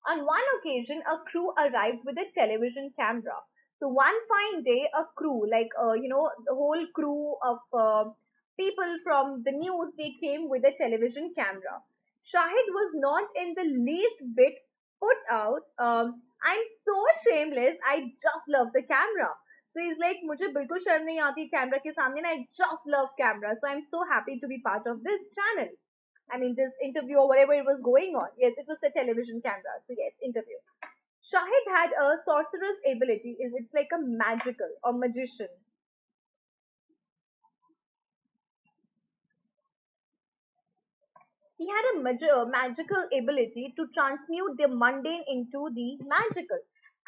Speaker 1: On one occasion, a crew arrived with a television camera. So one fine day, a crew, like uh, you know, the whole crew of uh, people from the news, they came with a television camera. Shahid was not in the least bit put out. Um, I'm so shameless. I just love the camera. So he's like, मुझे बिल्कुल शर्म नहीं आती camera के सामने I just love camera. So I'm so happy to be part of this channel. I mean, this interview or whatever it was going on. Yes, it was a television camera. So yes, interview. Shahid had a sorcerer's ability. Is it's like a magical or magician. he had a uh, magical ability to transmute the mundane into the magical.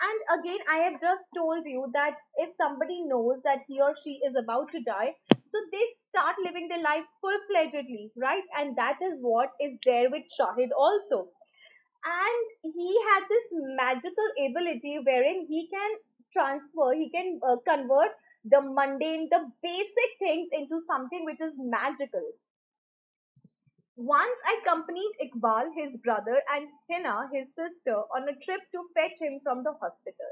Speaker 1: And again, I have just told you that if somebody knows that he or she is about to die, so they start living their life full fledgedly, right? And that is what is there with Shahid also. And he had this magical ability wherein he can transfer, he can uh, convert the mundane, the basic things into something which is magical. Once I accompanied Iqbal, his brother, and Hina, his sister, on a trip to fetch him from the hospital.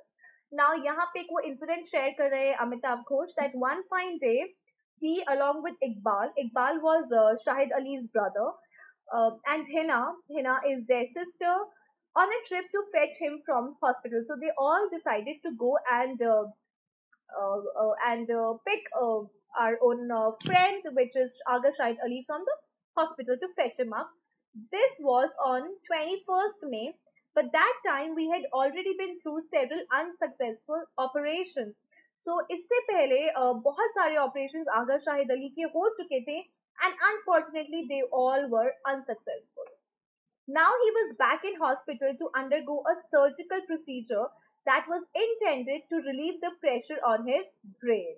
Speaker 1: Now, यहाँ पे एक वो incident share कर रहे हैं Amitabh Ghosh That one fine day, he along with Iqbal, Iqbal was uh, Shahid Ali's brother, uh, and Hina, Hina is their sister, on a trip to fetch him from hospital. So they all decided to go and uh, uh, uh and uh, pick uh, our own friend, which is Agha Shahid Ali from the hospital to fetch him up. This was on 21st May, but that time we had already been through several unsuccessful operations. So इससे पहले uh, बहुत सारे operations आगा शाहिद अली के हो चुके थे and unfortunately they all were unsuccessful. Now he was back in hospital to undergo a surgical procedure that was intended to relieve the pressure on his brain.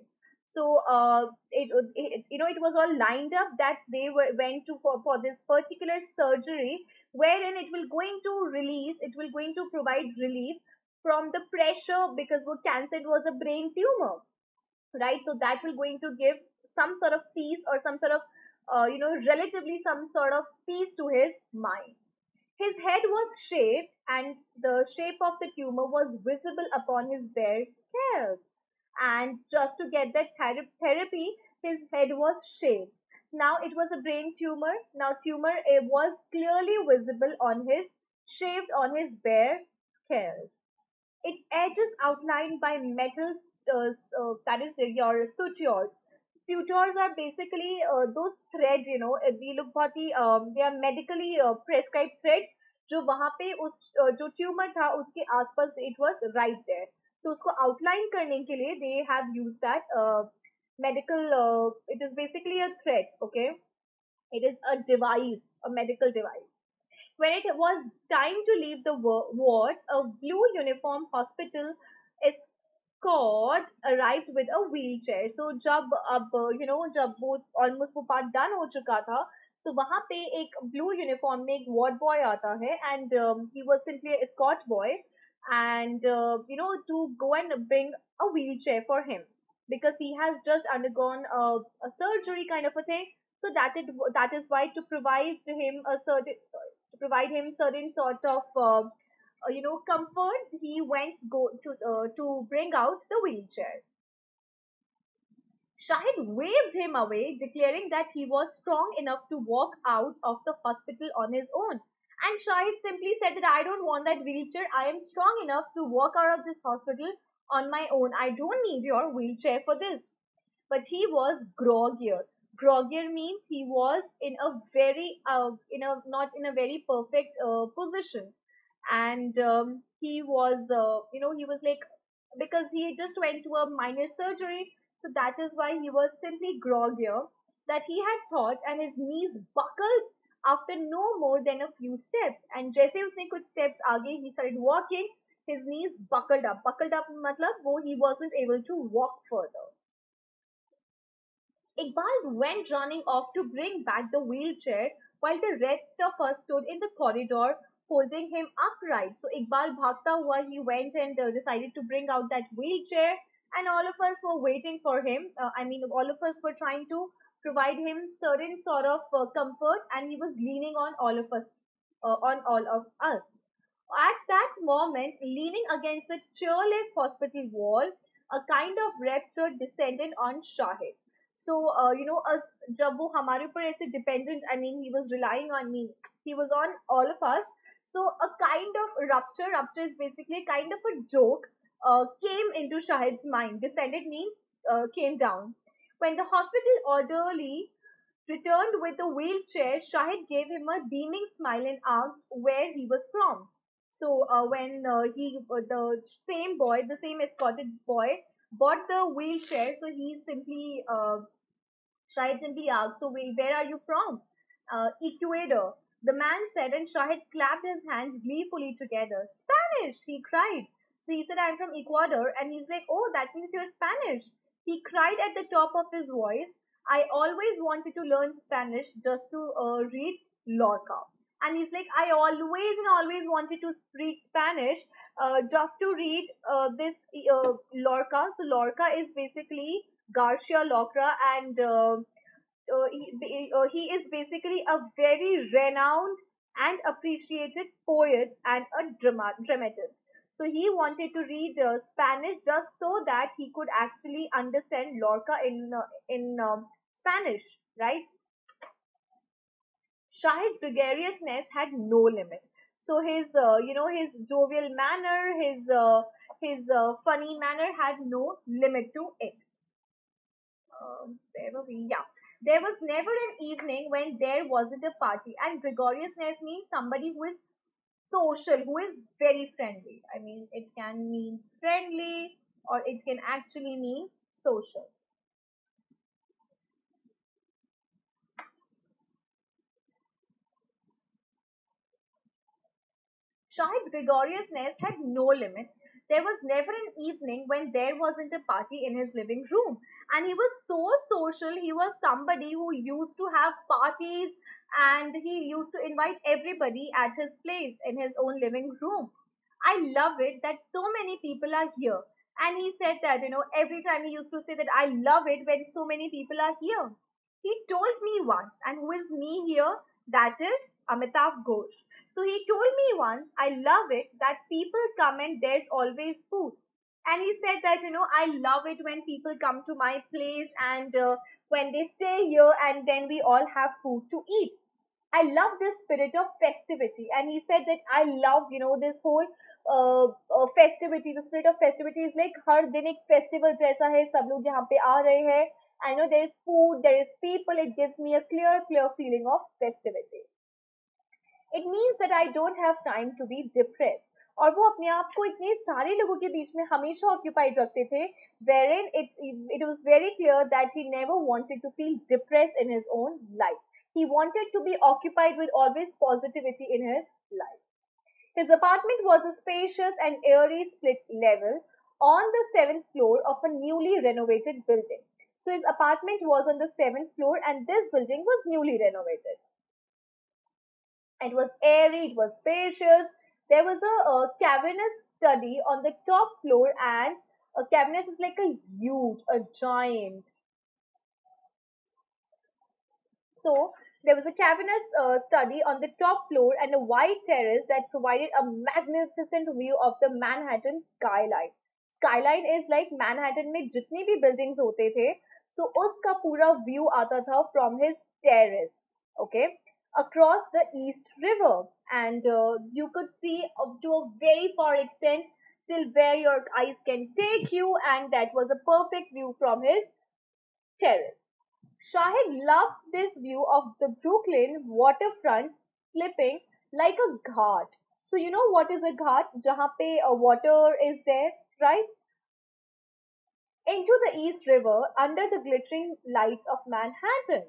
Speaker 1: So uh, it, it you know it was all lined up that they were went to for, for this particular surgery wherein it will going to release it will going to provide relief from the pressure because what cancer was a brain tumor right so that will going to give some sort of peace or some sort of uh, you know relatively some sort of peace to his mind his head was shaved and the shape of the tumor was visible upon his bare scalp And just to get that thera- therapy, his head was shaved. Now it was a brain tumor. Now tumor eh, was clearly visible on his shaved on his bare scalp. Its edges outlined by metal uh, uh, that is uh, your sutures. Sutures are basically uh, those threads, you know, uh, we look बहुत ही um, they are medically uh, prescribed threads जो वहां पे उस uh, जो tumour था उसके आसपास it was right there. तो उसको आउटलाइन करने के लिए they have use that medical it is basically a thread okay it is a device a medical device When it was time to leave the ward, a blue uniform hospital escort arrived with a wheelchair. So जब अब you know जब वो almost वो part done हो चुका था, सो so, वहाँ पे एक ब्लू यूनिफॉर्म में एक वार्ड बॉय आता है he was simply a escort boy and uh, you know to go and bring a wheelchair for him because he has just undergone a, a surgery kind of a thing. So that is that is why to provide to him a certain to provide him certain sort of uh, uh, you know comfort, he went go to uh, to bring out the wheelchair. Shahid waved him away, declaring that he was strong enough to walk out of the hospital on his own. And Shahid simply said that I don't want that wheelchair. I am strong enough to walk out of this hospital on my own. I don't need your wheelchair for this. But he was groggier. Groggier means he was in a very, uh, in a not in a very perfect uh, position, and um, he was, uh, you know, he was like because he just went to a minor surgery, so that is why he was simply groggier that he had thought, and his knees buckled after no more than a few steps. And जैसे उसने कुछ steps आगे he started walking, his knees buckled up. Buckled up मतलब वो he wasn't able to walk further. Iqbal went running off to bring back the wheelchair while the rest of us stood in the corridor holding him upright. So Iqbal bhagta hua, he went and uh, decided to bring out that wheelchair and all of us were waiting for him. Uh, I mean, all of us were trying to provide him certain sort of uh, comfort and he was leaning on all of us uh, on all of us. At that moment leaning against the cheerless hospital wall a kind of rapture descended on shahid. So uh, you know us jab hamari par aise dependent i mean he was relying on me. He was on all of us. So a kind of rupture rupture is basically kind of a joke uh, came into shahid's mind. Descended means uh, came down. When the hospital orderly returned with the wheelchair, Shahid gave him a beaming smile and asked where he was from. So uh, when uh, he, uh, the same boy, the same escorted boy, bought the wheelchair, so he simply, uh, Shahid simply asked, so where are you from? Uh, Ecuador. The man said, and Shahid clapped his hands gleefully together. Spanish, he cried. So he said, I'm from Ecuador. And he's like, Oh, that means you're Spanish. He cried at the top of his voice. I always wanted to learn Spanish just to uh, read Lorca. And he's like, I always and always wanted to read Spanish uh, just to read uh, this uh, Lorca. So Lorca is basically Garcia Lorca, and uh, uh, he, he is basically a very renowned and appreciated poet and a drama- dramatist. So he wanted to read uh, Spanish just so that he could actually understand Lorca in uh, in um, Spanish, right? Shahid's gregariousness had no limit. So his, uh, you know, his jovial manner, his uh, his uh, funny manner had no limit to it. Um, there we, yeah. There was never an evening when there wasn't a party, and gregariousness means somebody who is social, who is very friendly. I mean, it can mean friendly, or it can actually mean social. Shahid's gregariousness had no limit. There was never an evening when there wasn't a party in his living room. And he was so social. He was somebody who used to have parties and he used to invite everybody at his place in his own living room. I love it that so many people are here. And he said that, you know, every time he used to say that I love it when so many people are here. He told me once, and who is me here? That is Amitav Ghosh. So he told me once, I love it that people come and there's always food. And he said that, you know, I love it when people come to my place and uh, when they stay here and then we all have food to eat. I love this spirit of festivity. And he said that I love, you know, this whole uh, uh, festivity, the spirit of festivity is like हर दिन एक festival जैसा है सब लोग यहाँ पे आ रहे हैं I know there is food, there is people, it gives me a clear, clear feeling of festivity. It means that I don't have time to be depressed. और वो अपने आप को इतने सारे लोगों के बीच में हमेशा ऑक्यूपाइड रखते थे wherein it it was very clear that he never wanted to feel depressed in his own life. He wanted to be occupied with always positivity in his life. His apartment was a spacious and airy split level on the seventh floor of a newly renovated building. So his apartment was on the seventh floor and this building was newly renovated. It was airy, it was spacious. There was a, a cavernous study on the top floor and a cavernous is like a huge, a giant. So there was a cavernous uh, study on the top floor and a wide terrace that provided a magnificent view of the Manhattan skyline. Skyline is like Manhattan में जितनी भी buildings होते थे, so उसका पूरा view आता था from his terrace, okay, across the East River, and uh, you could see up to a very far extent till where your eyes can take you, and that was a perfect view from his terrace. Shahid loved this view of the Brooklyn waterfront slipping like a ghat. So you know what is a ghat? Jahape, a uh, water is there, right? Into the East River under the glittering lights of Manhattan.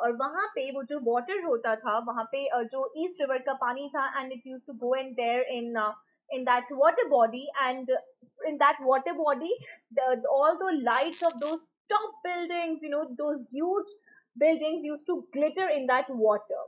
Speaker 1: और वहां पे वो जो water होता था वहां पे uh, जो ईस्ट रिवर का पानी था and it use to go in their in in that water body and uh, in that water body the, all the lights of those top buildings you know those huge buildings used to glitter in that water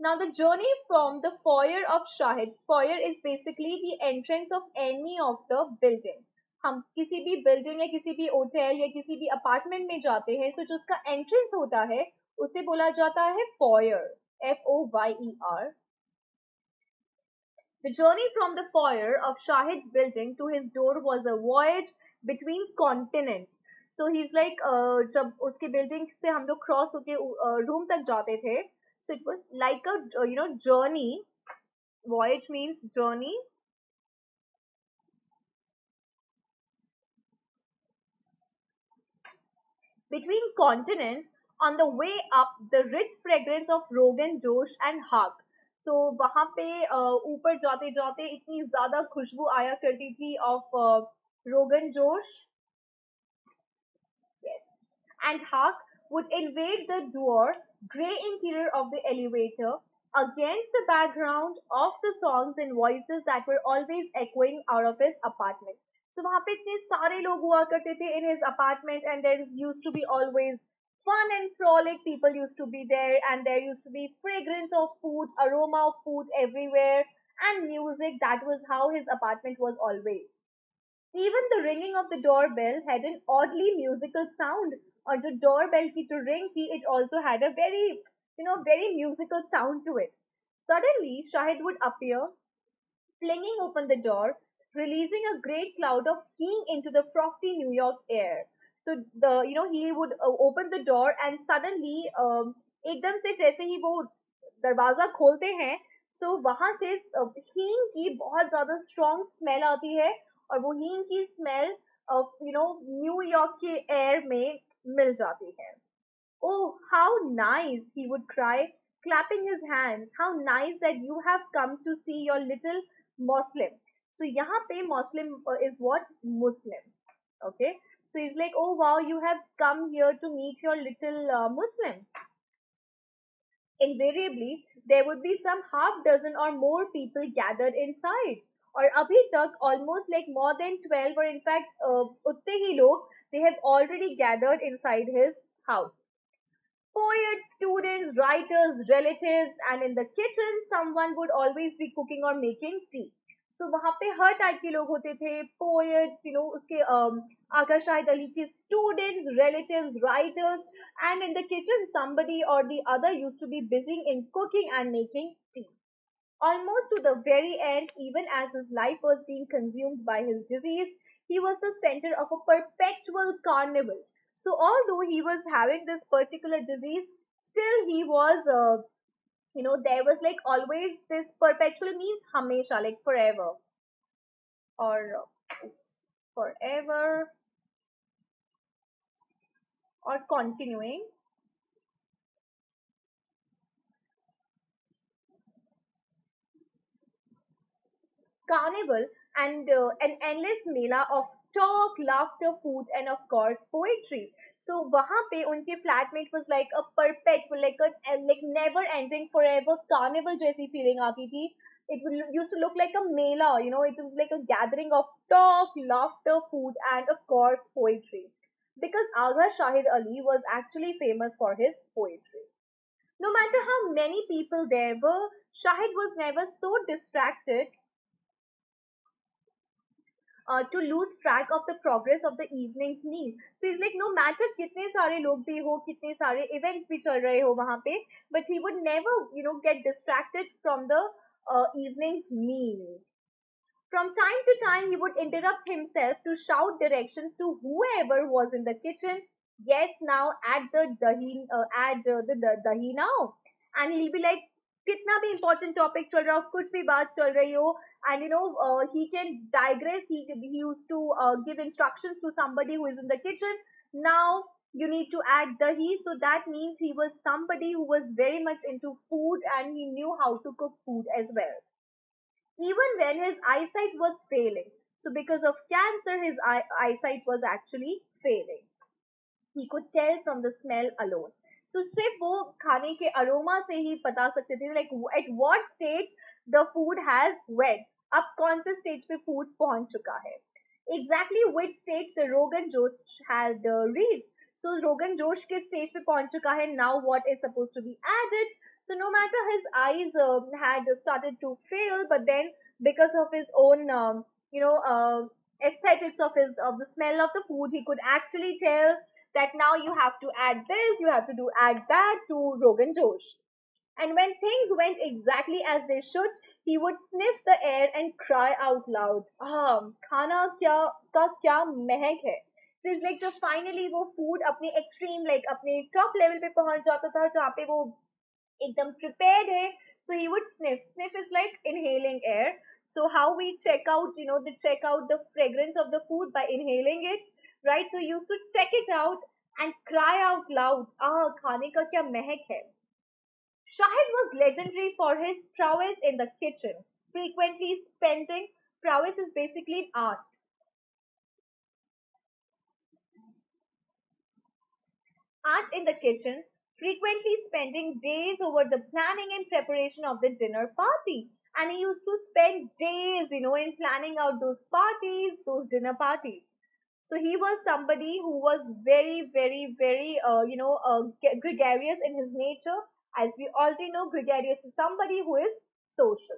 Speaker 1: now the journey from the foyer of shahid foyer is basically the entrance of any of the building हम किसी भी building या किसी भी hotel या किसी भी apartment में जाते हैं तो जो उसका एंट्रेंस होता है, उसे बोला जाता है foyer F O Y R the journey from the foyer of Shahid building to his door was a voyage between continent so he is like जब उसके बिल्डिंग से हम लोग क्रॉस होके uh, रूम तक जाते थे so it was like a you know journey voyage means journey between continents on the way up the rich fragrance of rogan josh and haq so वहां पे uh, ऊपर जाते जाते इतनी ज्यादा खुशबू आया करती थी of uh, rogan josh yes and haq would invade the door gray interior of the elevator against the background of the songs and voices that were always echoing out of his apartment. So वहाँ पे इतने सारे लोग हुआ करते थे in his apartment and there used to be always fun and frolic. People used to be there and there used to be fragrance of food, aroma of food everywhere and music. That was how his apartment was always. Even the ringing of the doorbell had an oddly musical sound. और जो doorbell की जो ring थी, it also had a very, you know, very musical sound to it. Suddenly, Shahid would appear, flinging open the door, releasing a great cloud of heat into the frosty New York air. So the, you know, he would uh, open the door and suddenly, um, एकदम से जैसे ही वो दरवाजा खोलते हैं सो so, वहां से हींग की बहुत ज्यादा स्ट्रॉन्ग स्मेल आती है और वो हींग की स्मेल यू नो न्यूयॉर्क के एयर में मिल जाती है Oh, how nice, he would cry, clapping his hands. How nice that you have come to see your little Muslim. So, यहाँ पे Muslim uh, is what? Muslim. Okay. So, he's like, oh wow, you have come here to meet your little uh, Muslim. Invariably, there would be some half dozen or more people gathered inside. or abhi tak almost like more than 12 or in fact uh, utne hi log they have already gathered inside his house poets students writers relatives and in the kitchen someone would always be cooking or making tea सो वहाँ पे हर type के लोग होते थे poets you know उसके आका शाहिद अली के students relatives writers and in the kitchen somebody or the other used to be busy in cooking and making tea almost to the very end even as his life was being consumed by his disease he was the center of a perpetual carnival so although he was having this particular disease still he was uh, you know there was like always this perpetual means hamesha like forever. Or oops, forever. Or continuing. Carnival and uh, an endless mela of talk, laughter, food, and of course poetry. So वहाँ पे उनके flatmate was like a perfect like like never ending forever carnival जैसी feeling आती थी. It use to look like a mela you know it was like a gathering of talk laughter food and a course poetry because Agra Shahid Ali was actually famous for his poetry no matter how many people there were Shahid was never so distracted uh, to lose track of the progress of the evening's meal. So he's like, no matter कितने सारे लोग भी हो, कितने सारे events भी चल रहे हो वहाँ पे, but he would never, you know, get distracted from the uh, evening's meal. From time to time, he would interrupt himself to shout directions to whoever was in the kitchen. Yes, now add the dahi, uh, add uh, the, the dahi now, and he'll be like, कितना भी important topic चल रहा हो कुछ भी बात चल रही हो and you know uh, he can digress he, he used to uh, give instructions to somebody who is in the kitchen now you need to add dahi so that means he was somebody who was very much into food and he knew how to cook food as well even when his eyesight was failing so because of cancer his eye, eyesight was actually failing he could tell from the smell alone so सिर्फ वो खाने के aroma से ही बता सकते थे like at what stage the food has went अब कौन से स्टेज पे फ़ूड पहुँच चुका है exactly which stage the rogan josh had reach सो रोगन जोश के स्टेज पे पहुँच चुका है now what is suppose to be added so no matter his eyes uh, had started to fail but then because of his own um, you know uh, aesthetics of his of the smell of the food he could actually tell that now you have to add this you have to do add that to rogan josh and when things went exactly as they should he would sniff the air and cry out loud, ah, खाना क्या का क्या महक है so it's like जब finally वो food अपने extreme like अपने top level पे पहुंच जाता था जहाँ पे वो एकदम prepared है so he would sniff sniff is like inhaling air so how we check out you know they check out the fragrance of the food by inhaling it right so you used to check it out and cry out loud ah खाने का क्या महक है Shahid was legendary for his prowess in the kitchen, frequently spending prowess is basically art. Art in the kitchen, frequently spending days over the planning and preparation of the dinner party. And he used to spend days, you know, in planning out those parties, those dinner parties. So he was somebody who was very, very, very, uh, you know, uh, gregarious in his nature. As we already know, gregarious is somebody who is social.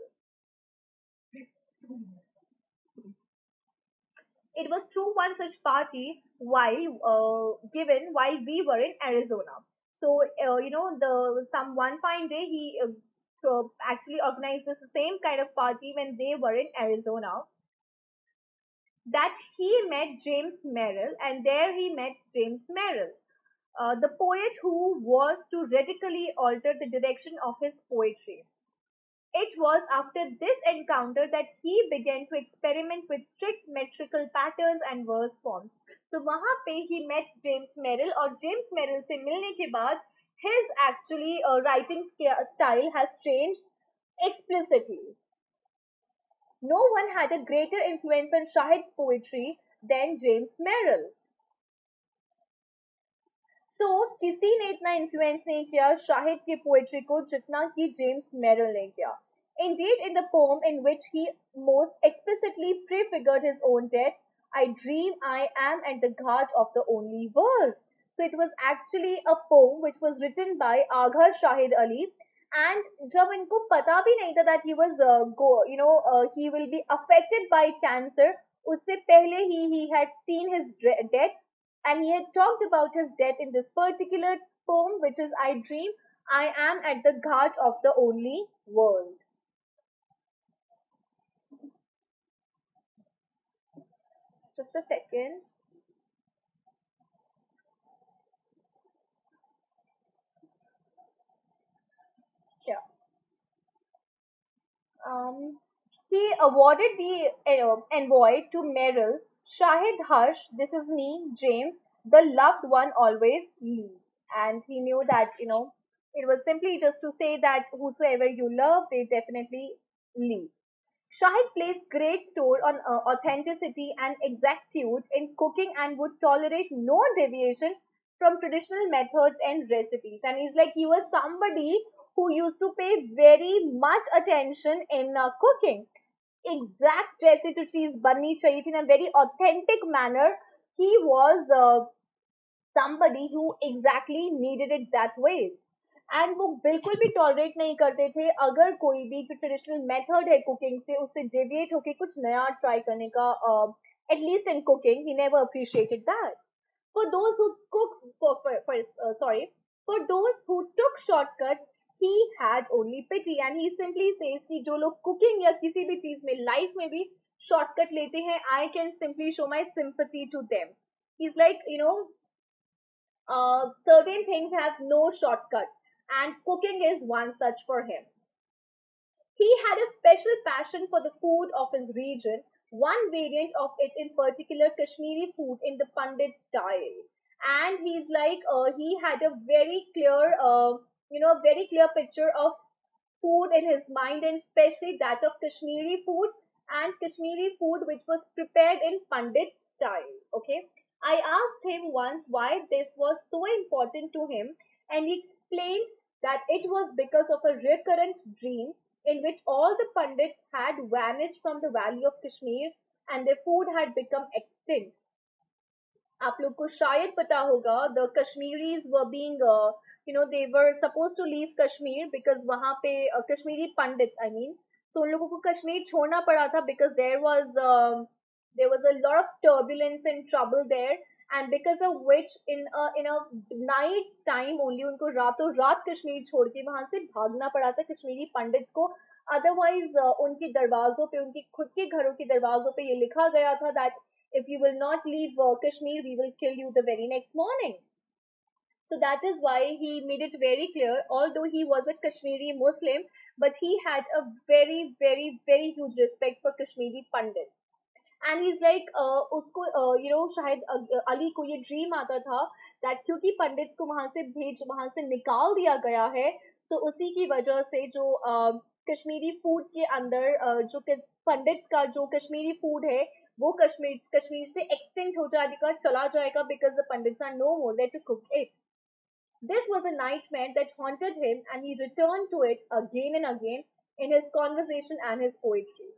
Speaker 1: It was through one such party while uh, given while we were in Arizona. So uh, you know the some one fine day he uh, actually organized the same kind of party when they were in Arizona. That he met James Merrill, and there he met James Merrill, uh, the poet who was to radically alter the direction of his poetry. It was after this encounter that he began to experiment with strict metrical patterns and verse forms. So वहाँ पे he met James Merrill और James Merrill से मिलने के बाद his actually uh, writing style has changed explicitly. No one had a greater influence on Shahid's poetry than James Merrill. So so, किसी ने इतना इन्फ्लुएंस नहीं किया शाहिद की पोएट्री को जितना कि जेम्स मेरल ने किया Indeed, in the poem in which he most explicitly prefigured his own death, I dream I am at the ghat of the only world. So it was actually a poem which was written by Aghar Shahid Ali. And जब इनको पता भी नहीं था that he was uh, go, you know uh, he will be affected by cancer उससे पहले ही he had seen his death and he had talked about his death in this particular poem, which is I Dream, I am at the ghat of the only world. Just a second. Yeah. Um, he awarded the uh, envoy to Merrill Shahid Harsh, this is me, James, the loved one always leaves. And he knew that, you know, it was simply just to say that whosoever you love, they definitely leave. Shahid placed great store on uh, authenticity and exactitude in cooking and would tolerate no deviation from traditional methods and recipes. And he's like, he was somebody who used to pay very much attention in uh, cooking exact जैसे जो चीज बननी चाहिए थी in a very authentic manner he was uh, somebody who exactly needed it that way and वो बिल्कुल भी tolerate नहीं करते थे अगर कोई भी जो ट्रेडिशनल मेथड है कुकिंग से उससे डेविएट होके कुछ नया ट्राई करने का at least in cooking he never appreciated that for those who cook sorry for those who took shortcut he had only pity and he simply says कि जो लोग cooking या किसी भी चीज में life में भी shortcut लेते हैं I can simply show my sympathy to them. He's like you know uh, certain things have no shortcut and cooking is one such for him. He had a special passion for the food of his region, one variant of it in particular Kashmiri food in the Pandit style. And he's like, uh, he had a very clear uh, you know, a very clear picture of food in his mind and especially that of Kashmiri food and Kashmiri food which was prepared in Pandit style. Okay. I asked him once why this was so important to him and he explained that it was because of a recurrent dream in which all the Pandits had vanished from the valley of Kashmir and their food had become extinct. आप लोग को शायद पता होगा the Kashmiris were being uh, you know they were suppose to leave Kashmir because वहाँ पे कश्मीरी पंडित I mean तो उन लोगों को कश्मीर छोड़ना पड़ा था because there was there was a lot of turbulence and trouble there and because of which in in a night time only उनको रातों रात कश्मीर छोड़ के वहाँ से भागना पड़ा था कश्मीरी पंडित को। अदरवाइज़ uh, उनके दरवाजों पे उनके खुद के घरों के दरवाजों पर यह लिखा गया था that if you will not leave Kashmir we will kill you the very next morning so that is why he made it very clear, although he was a Kashmiri Muslim, but he had a very, very, very huge respect for Kashmiri Pandits. Like, uh, usko, uh, you know, शायद अली को ये dream आता था that क्योंकि pandits को वहाँ से भेज वहाँ से निकाल दिया गया है तो उसी की वजह से जो कश्मीरी फ़ूड के अंदर जो पंडित्स का जो कश्मीरी फ़ूड है वो कश्मीर कश्मीर से एक्सटेंट हो जाएगा चला जाएगा because the Pandits are no more to cook it This was a nightmare that haunted him, and he returned to it again and again in his conversation and his poetry.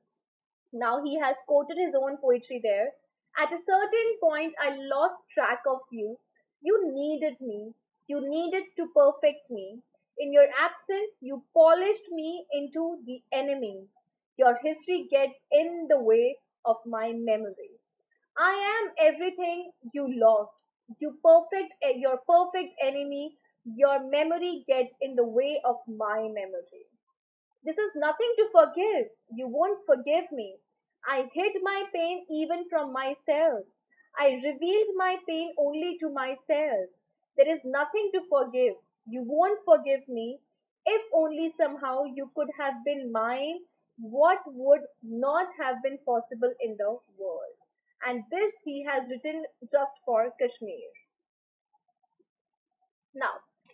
Speaker 1: Now he has quoted his own poetry there. At a certain point, I lost track of you. You needed me. You needed to perfect me. In your absence, you polished me into the enemy. Your history gets in the way of my memory. I am everything you lost. You perfect, eh, your perfect enemy. Your memory gets in the way of my memory. This is nothing to forgive. You won't forgive me. I hid my pain even from myself. I revealed my pain only to myself. There is nothing to forgive. You won't forgive me. If only somehow you could have been mine, what would not have been possible in the world? And this he has written just for Kashmir. Now,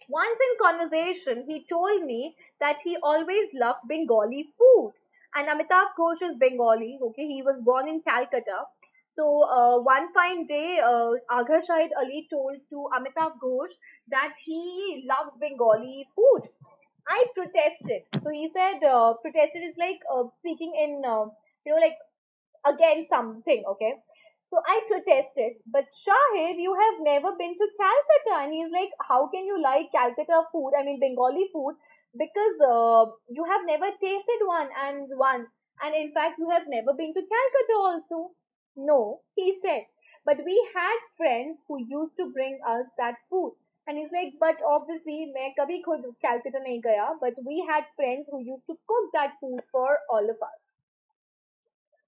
Speaker 1: once in conversation, he told me that he always loved Bengali food. And Amitav Ghosh is Bengali, okay? He was born in Calcutta. So uh, one fine day, uh, Agha Shahid Ali told to Amitav Ghosh that he loved Bengali food. I protested. So he said, uh, protested is like uh, speaking in, uh, you know, like against something, okay? So I protested, but Shahid, you have never been to Calcutta. And he's like, how can you like Calcutta food? I mean, Bengali food, because uh, you have never tasted one and one. And in fact, you have never been to Calcutta also. No, he said. But we had friends who used to bring us that food. And he's like, but obviously, मैं कभी खुद Calcutta नहीं गया, but we had friends who used to cook that food for all of us.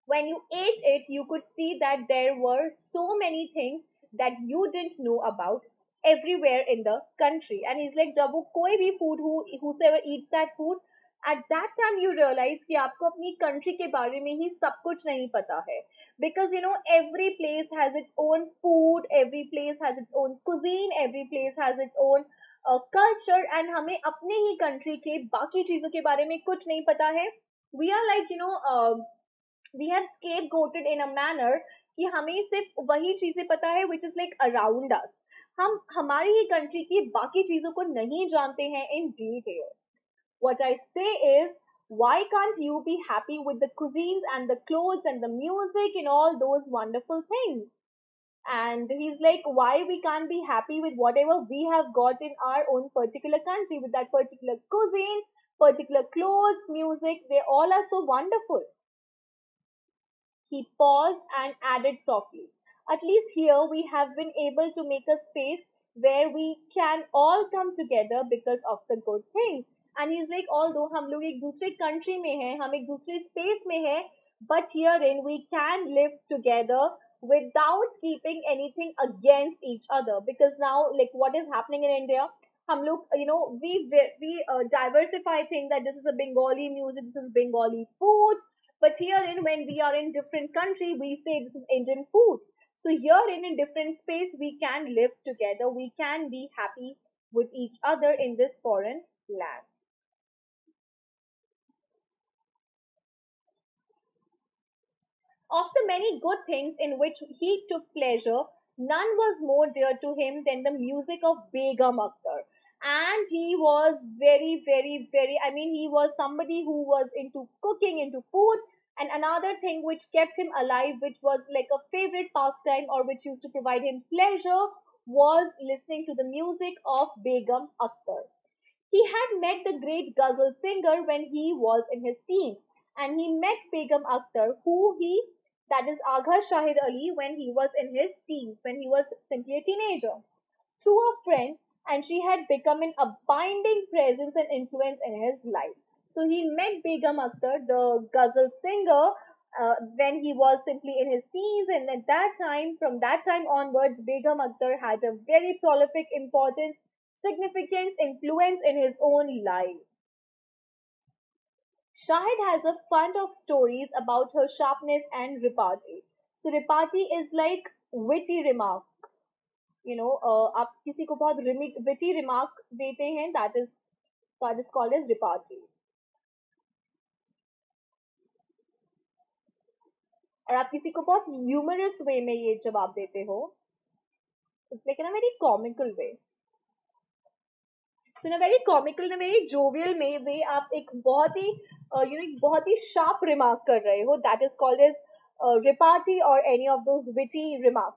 Speaker 1: When you ate it, you could see that there were so many things that you didn't know about everywhere in the country. And he's like, जब वो कोई भी food who whosoever eats that food, at that time you realize कि आपको अपनी country के बारे में ही सब कुछ नहीं पता है because you know every place has its own food every place has its own cuisine every place has its own uh, culture and हमें अपने ही country के बाकी चीजों के बारे में कुछ नहीं पता है we are like you know uh, we have scapegoated in a manner कि हमें सिर्फ वही चीजें पता है which is like around us हम हमारी ही country की बाकी चीजों को नहीं जानते हैं in detail what I say is why can't you be happy with the cuisines and the clothes and the music and all those wonderful things? And he's like, why we can't be happy with whatever we have got in our own particular country with that particular cuisine, particular clothes, music, they all are so wonderful. He paused and added softly, at least here we have been able to make a space where we can all come together because of the good things and is like all दो हम लोग एक दूसरे country में हैं हम एक दूसरे स्पेस में हैं but here in we can live together without keeping anything against each other because now like what is happening in india hum log you know we we uh, diversify think that this is a bengali music this is bengali food but here in when we are in different country we say this is indian food. So here in a different space we can live together. We can be happy with each other in this foreign land. Of the many good things in which he took pleasure, none was more dear to him than the music of Begum Akhtar. And he was very, very, very, I mean, he was somebody who was into cooking, into food. And another thing which kept him alive, which was like a favorite pastime or which used to provide him pleasure, was listening to the music of Begum Akhtar. He had met the great ghazal singer when he was in his teens, and he met Begum Akhtar, who he that is Agha Shahid Ali when he was in his teens, when he was simply a teenager, through a friend, and she had become an abiding presence and influence in his life. So he met Begum Akhtar, the ghazal singer, uh, when he was simply in his teens, and at that time, from that time onwards, Begum Akhtar had a very prolific, important, significant influence in his own life. Shahid has a fund of stories about her sharpness and repartee. So repartee is like witty remark. You know uh, आप किसी को बहुत witty remark देते हैं that is that is called is repartee और आप किसी को बहुत ह्यूमरस वे में ये जवाब देते हो, लेकिन a very comical way so ना वेरी कॉमिकल ना वेरी जोवियल में वे आप एक बहुत ही uh, यू नो एक बहुत ही शार्प रिमार्क कर रहे हो that is called is repartee और any of those witty remark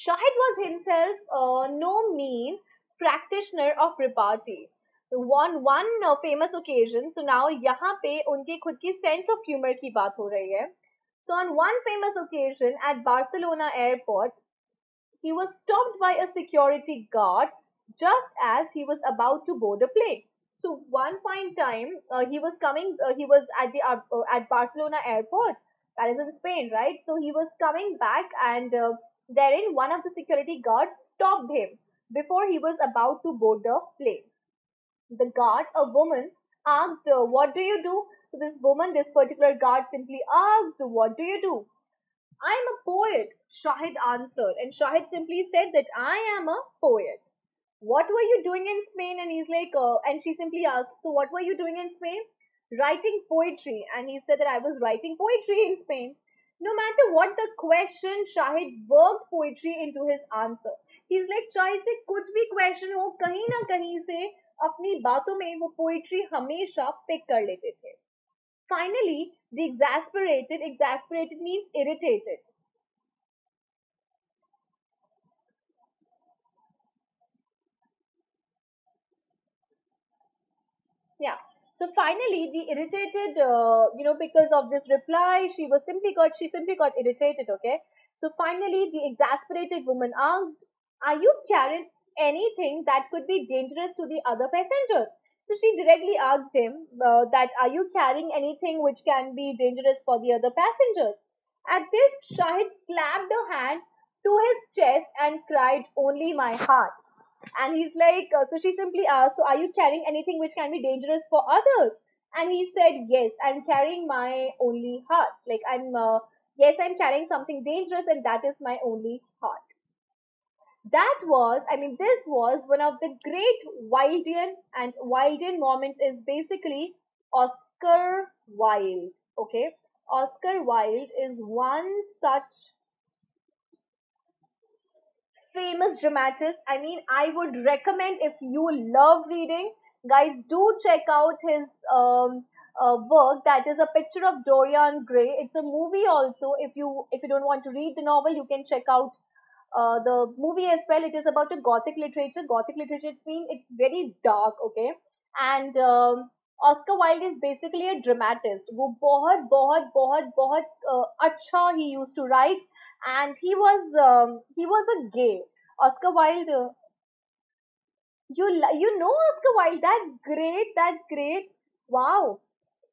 Speaker 1: Shahid was himself uh, no mean practitioner of repartee. On one uh, famous occasion, so now यहाँ पे उनके खुद की sense of humor की बात हो रही है. So on one famous occasion at Barcelona airport, he was stopped by a security guard just as he was about to board a plane. So one fine time, uh, he was coming, uh, he was at the uh, at Barcelona airport, that is in Spain, right? So he was coming back and uh, Therein, one of the security guards stopped him before he was about to board the plane. The guard, a woman, asked, uh, What do you do? So, this woman, this particular guard simply asked, What do you do? I am a poet, Shahid answered. And Shahid simply said that I am a poet. What were you doing in Spain? And he's like, uh, and she simply asked, So, what were you doing in Spain? Writing poetry. And he said that I was writing poetry in Spain No matter what the question, Shahid worked poetry into his answer. He's like चाहे से कुछ भी question हो कहीं ना कहीं से अपनी बातों में वो poetry हमेशा pick कर लेते थे. Finally, the exasperated, exasperated means irritated. Yeah. so finally, the irritated, uh, you know, because of this reply, she was simply got, she simply got irritated, okay? So finally, the exasperated woman asked, Are you carrying anything that could be dangerous to the other passengers? So she directly asked him uh, that, Are you carrying anything which can be dangerous for the other passengers? At this, Shahid clapped a hand to his chest and cried, Only my heart. And he's like, uh, so she simply asked, so are you carrying anything which can be dangerous for others? And he said, yes, I'm carrying my only heart. Like I'm, uh, yes, I'm carrying something dangerous and that is my only heart. That was, I mean, this was one of the great Wildean and Wildean moments is basically Oscar Wilde. Okay. Oscar Wilde is one such famous dramatist. I mean, I would recommend if you love reading, guys, do check out his um, uh, work. That is a picture of Dorian Gray. It's a movie also. If you if you don't want to read the novel, you can check out uh, the movie as well. It is about a Gothic literature. Gothic literature means it's very dark, okay? And um, Oscar Wilde is basically a dramatist. वो बहुत बहुत बहुत बहुत अच्छा he used to write and he was um, he was a gay. Oscar Wilde, uh, you you know Oscar Wilde? That's great. That's great. Wow.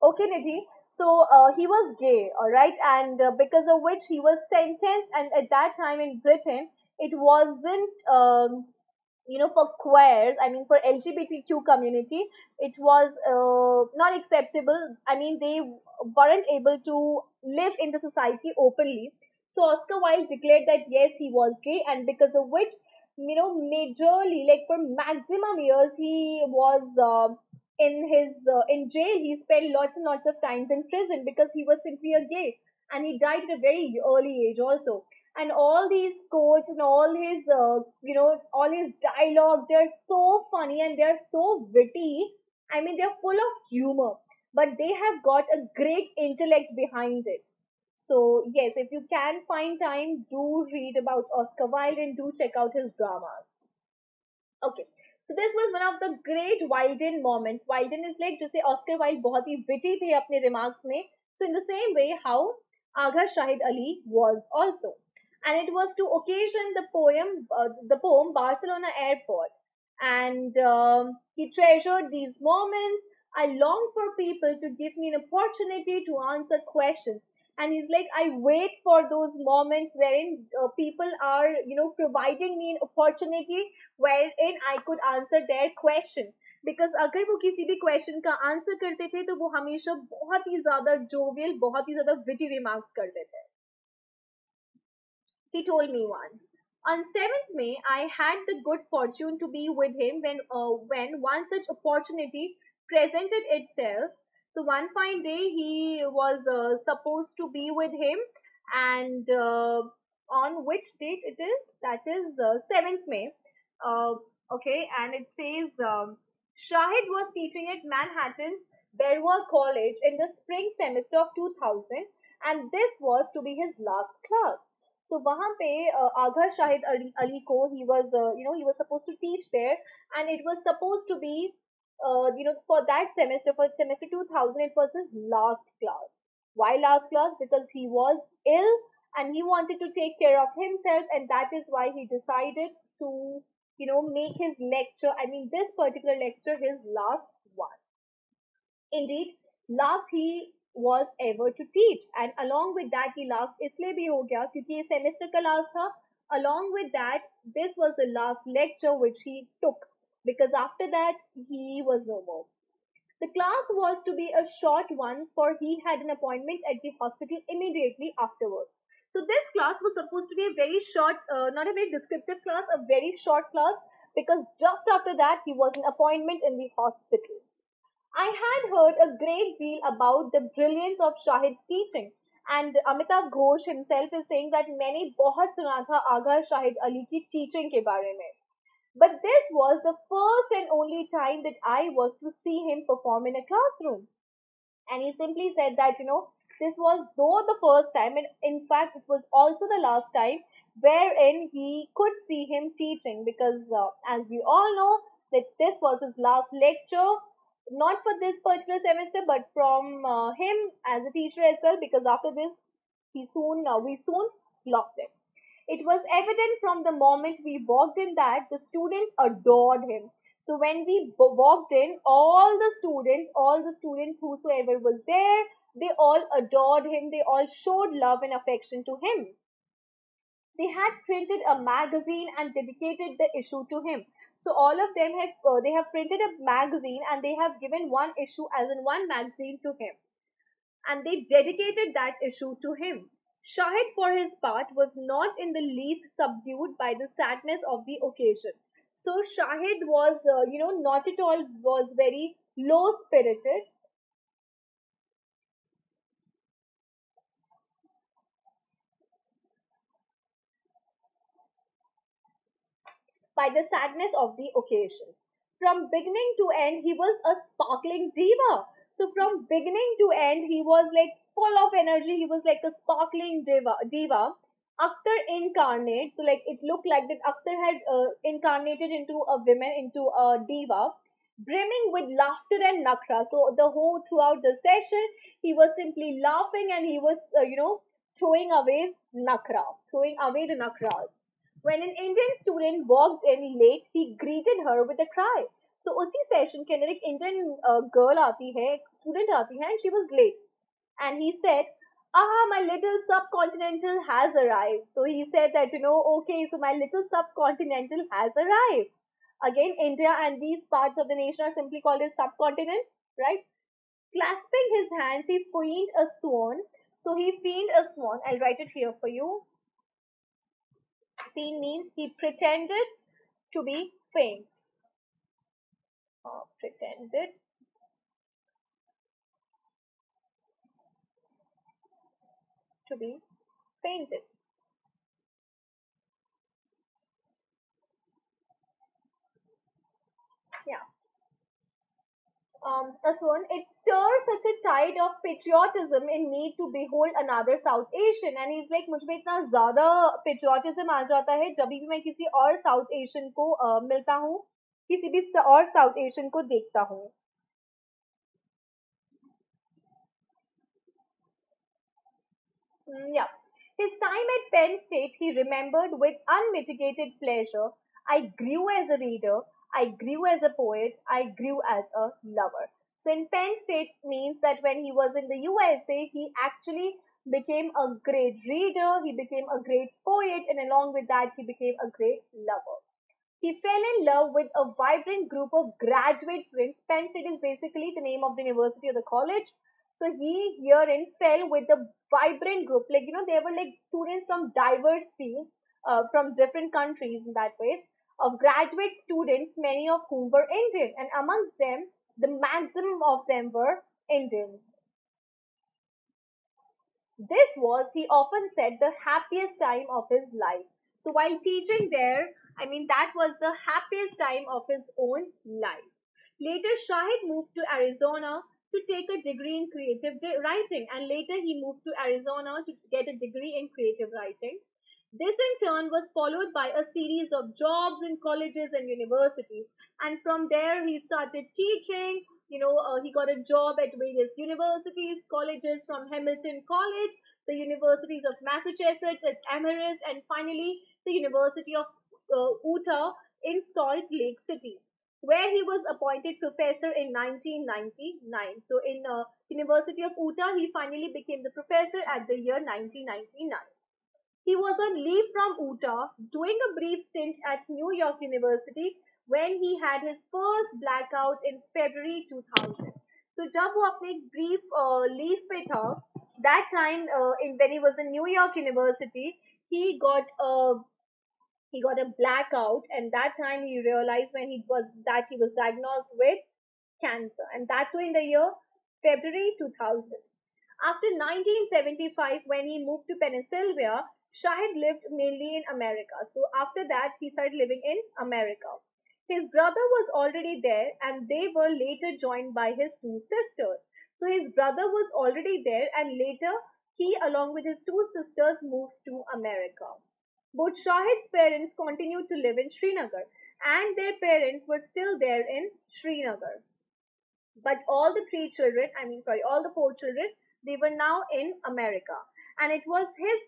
Speaker 1: Okay, Nidhi. So uh, he was gay, all right, and uh, because of which he was sentenced. And at that time in Britain, it wasn't. Um, you know, for queers, I mean, for LGBTQ community, it was uh, not acceptable. I mean, they weren't able to live in the society openly. So Oscar Wilde declared that yes, he was gay, and because of which, you know, majorly, like for maximum years, he was uh, in his uh, in jail. He spent lots and lots of times in prison because he was simply a gay, and he died at a very early age also. And all these quotes and all his, uh, you know, all his dialogue, they're so funny and they're so witty. I mean, they're full of humor, but they have got a great intellect behind it. So yes, if you can find time, do read about Oscar Wilde and do check out his dramas. Okay. So this was one of the great Wilden moments. Wilden is like just say Oscar Wilde bahut witty the apne remarks mein. So in the same way how Agha Shahid Ali was also. And it was to occasion the poem uh, the poem Barcelona Airport. And um, he treasured these moments. I long for people to give me an opportunity to answer questions and he's like i wait for those moments wherein uh, people are you know providing me an opportunity wherein i could answer their question because अगर वो किसी भी question का answer करते थे तो वो हमेशा बहुत ही ज्यादा जोवियल बहुत ही ज्यादा विटी रिमार्क्स करते थे he told me once on 7th May, I had the good fortune to be with him when, uh, when one such opportunity presented itself so one fine day he was uh, supposed to be with him and uh, on which date it is? That is uh, 7th May. Uh, okay, and it says um, Shahid was teaching at Manhattan's Baruch College in the spring semester of 2000 and this was to be his last class. So वहाँ पे uh, आघा शाहिद अली, अली को he was uh, you know he was supposed to teach there and it was supposed to be uh, you know for that semester for semester 2000 it was his last class. Why last class? Because he was ill and he wanted to take care of himself, and that is why he decided to you know, make his lecture, I mean, this particular lecture his last one. Indeed, last he was ever to teach. And along with that, he last इसलिए भी हो गया क्योंकि ये semester का last था. Along with that, this was the last lecture which he took because after that, he was no more. The class was to be a short one for he had an appointment at the hospital immediately afterwards. So this class was supposed to be a very short, uh, not a very descriptive class, a very short class because just after that he was an appointment in the hospital. I had heard a great deal about the brilliance of Shahid's teaching and Amitav Ghosh himself is saying that मैंने बहुत सुना था आगा शाहिद अली की teaching के बारे में. but this was the first and only time that I was to see him perform in a classroom. And he simply said that, you know, this was though the first time, and in fact, it was also the last time wherein he could see him teaching because, uh, as we all know, that this was his last lecture, not for this particular semester, but from uh, him as a teacher as well, because after this, he soon, uh, we soon lost him. It was evident from the moment we walked in that the students adored him. So when we walked in, all the students, all the students whosoever was there, they all adored him. They all showed love and affection to him. They had printed a magazine and dedicated the issue to him. So all of them have uh, they have printed a magazine and they have given one issue as in one magazine to him, and they dedicated that issue to him. Shahid, for his part, was not in the least subdued by the sadness of the occasion. So Shahid was, uh, you know, not at all was very low spirited by the sadness of the occasion. From beginning to end, he was a sparkling diva. So from beginning to end, he was like full of energy. He was like a sparkling diva. diva. Akhtar incarnate, so like it looked like that Akhtar had uh, incarnated into a woman, into a diva, brimming with laughter and nakra. So the whole throughout the session, he was simply laughing and he was, uh, you know, throwing away nakra, throwing away the nakras. When an Indian student walked in late, he greeted her with a cry. So उसी session के अंदर एक Indian girl आती है student आती है and she was late and he said ah my little subcontinental has arrived so he said that you know okay so my little subcontinental has arrived again india and these parts of the nation are simply called as subcontinent right clasping his hands he feigned a swan so he feigned a swan i'll write it here for you Feign means he pretended to be faint. Uh, pretended to be fainted. Yeah. Um, this one, it stirs such a tide of patriotism in me to behold another South Asian. And he's like, मुझ में इतना ज़्यादा patriotism आ जाता है जब भी मैं किसी और South Asian को uh, मिलता हूँ किसी भी और South Asian को देखता हूँ Mm, yeah. His time at Penn State he remembered with unmitigated pleasure. I grew as a reader, I grew as a poet, I grew as a lover. So in Penn State means that when he was in the USA, he actually became a great reader, he became a great poet, and along with that, he became a great lover. He fell in love with a vibrant group of graduate students. Penn State is basically the name of the university or the college. So he herein fell with a vibrant group. Like, you know, they were like students from diverse fields, uh, from different countries in that way, of graduate students, many of whom were Indian. And amongst them, the maximum of them were Indians. This was, he often said, the happiest time of his life. So while teaching there, I mean, that was the happiest time of his own life. Later, Shahid moved to Arizona to take a degree in creative writing, and later he moved to Arizona to get a degree in creative writing. This in turn was followed by a series of jobs in colleges and universities. And from there, he started teaching. You know, uh, he got a job at various universities, colleges from Hamilton College, the universities of Massachusetts at Amherst, and finally the University of Utah in Salt Lake City, where he was appointed professor in 1999. So in uh, University of Utah, he finally became the professor at the year 1999. He was on leave from Utah, doing a brief stint at New York University when he had his first blackout in February 2000. So जब वो अपने brief uh, leave पे था, that time uh, in when he was in New York University, he got a blackout, and that time he realized when he was that he was diagnosed with cancer, and that too in the year February 2000. After 1975, when he moved to Pennsylvania, Shahid lived mainly in America. So after that, he started living in America. His brother was already there and they were later joined by his two sisters. So his brother was already there and later he along with his two sisters moved to America. Both Shahid's parents continued to live in Srinagar and their parents were still there in Srinagar. But all the three children, I mean sorry, all the four children, they were now in America. And it was his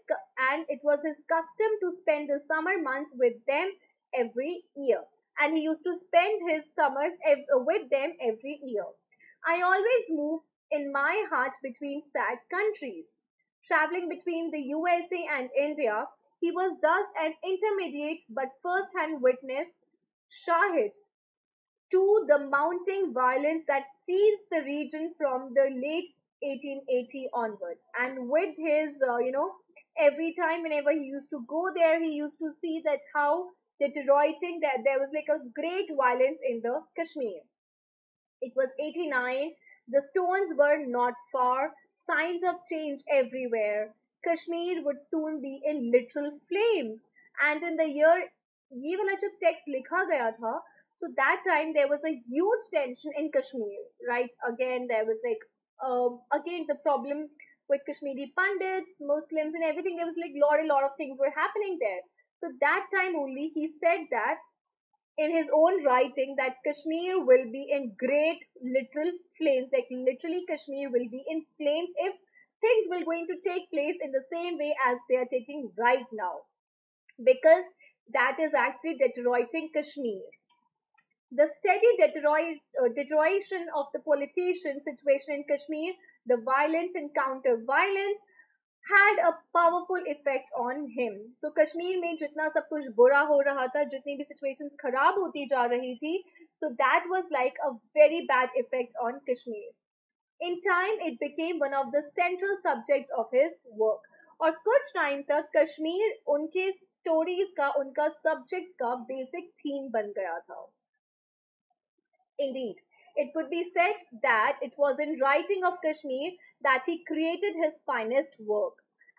Speaker 1: and it was his custom to spend the summer months with them every year. And he used to spend his summers with them every year. I always move in my heart between sad countries. Traveling between the usa and india he was thus an intermediate but first-hand witness shahid to the mounting violence that seized the region from the late 1880 onwards. And with his, uh, you know, every time whenever he used to go there, he used to see that how deteriorating that there was like a great violence in the Kashmir. It was 89. The stones were not far. Signs of change everywhere. Kashmir would soon be in literal flames. And in the year ये वाला जो text लिखा गया था so that time there was a huge tension in Kashmir, right? Again, there was like, um, again the problem with Kashmiri Pandits, Muslims, and everything. There was like lot, a lot of things were happening there. So that time only he said that in his own writing that Kashmir will be in great literal flames. Like literally, Kashmir will be in flames if things will going to take place in the same way as they are taking right now, because that is actually deteriorating Kashmir the steady uh, deterioration of the politician situation in Kashmir, the violence and counter violence had a powerful effect on him. So Kashmir में जितना सब कुछ बुरा हो रहा था, जितनी भी situations खराब होती जा रही थी, so that was like a very bad effect on Kashmir. In time, it became one of the central subjects of his work. और कुछ टाइम तक कश्मीर उनके स्टोरीज का उनका सब्जेक्ट का बेसिक थीम बन गया था Indeed, it could be said that it was in writing of Kashmir that he created his finest work.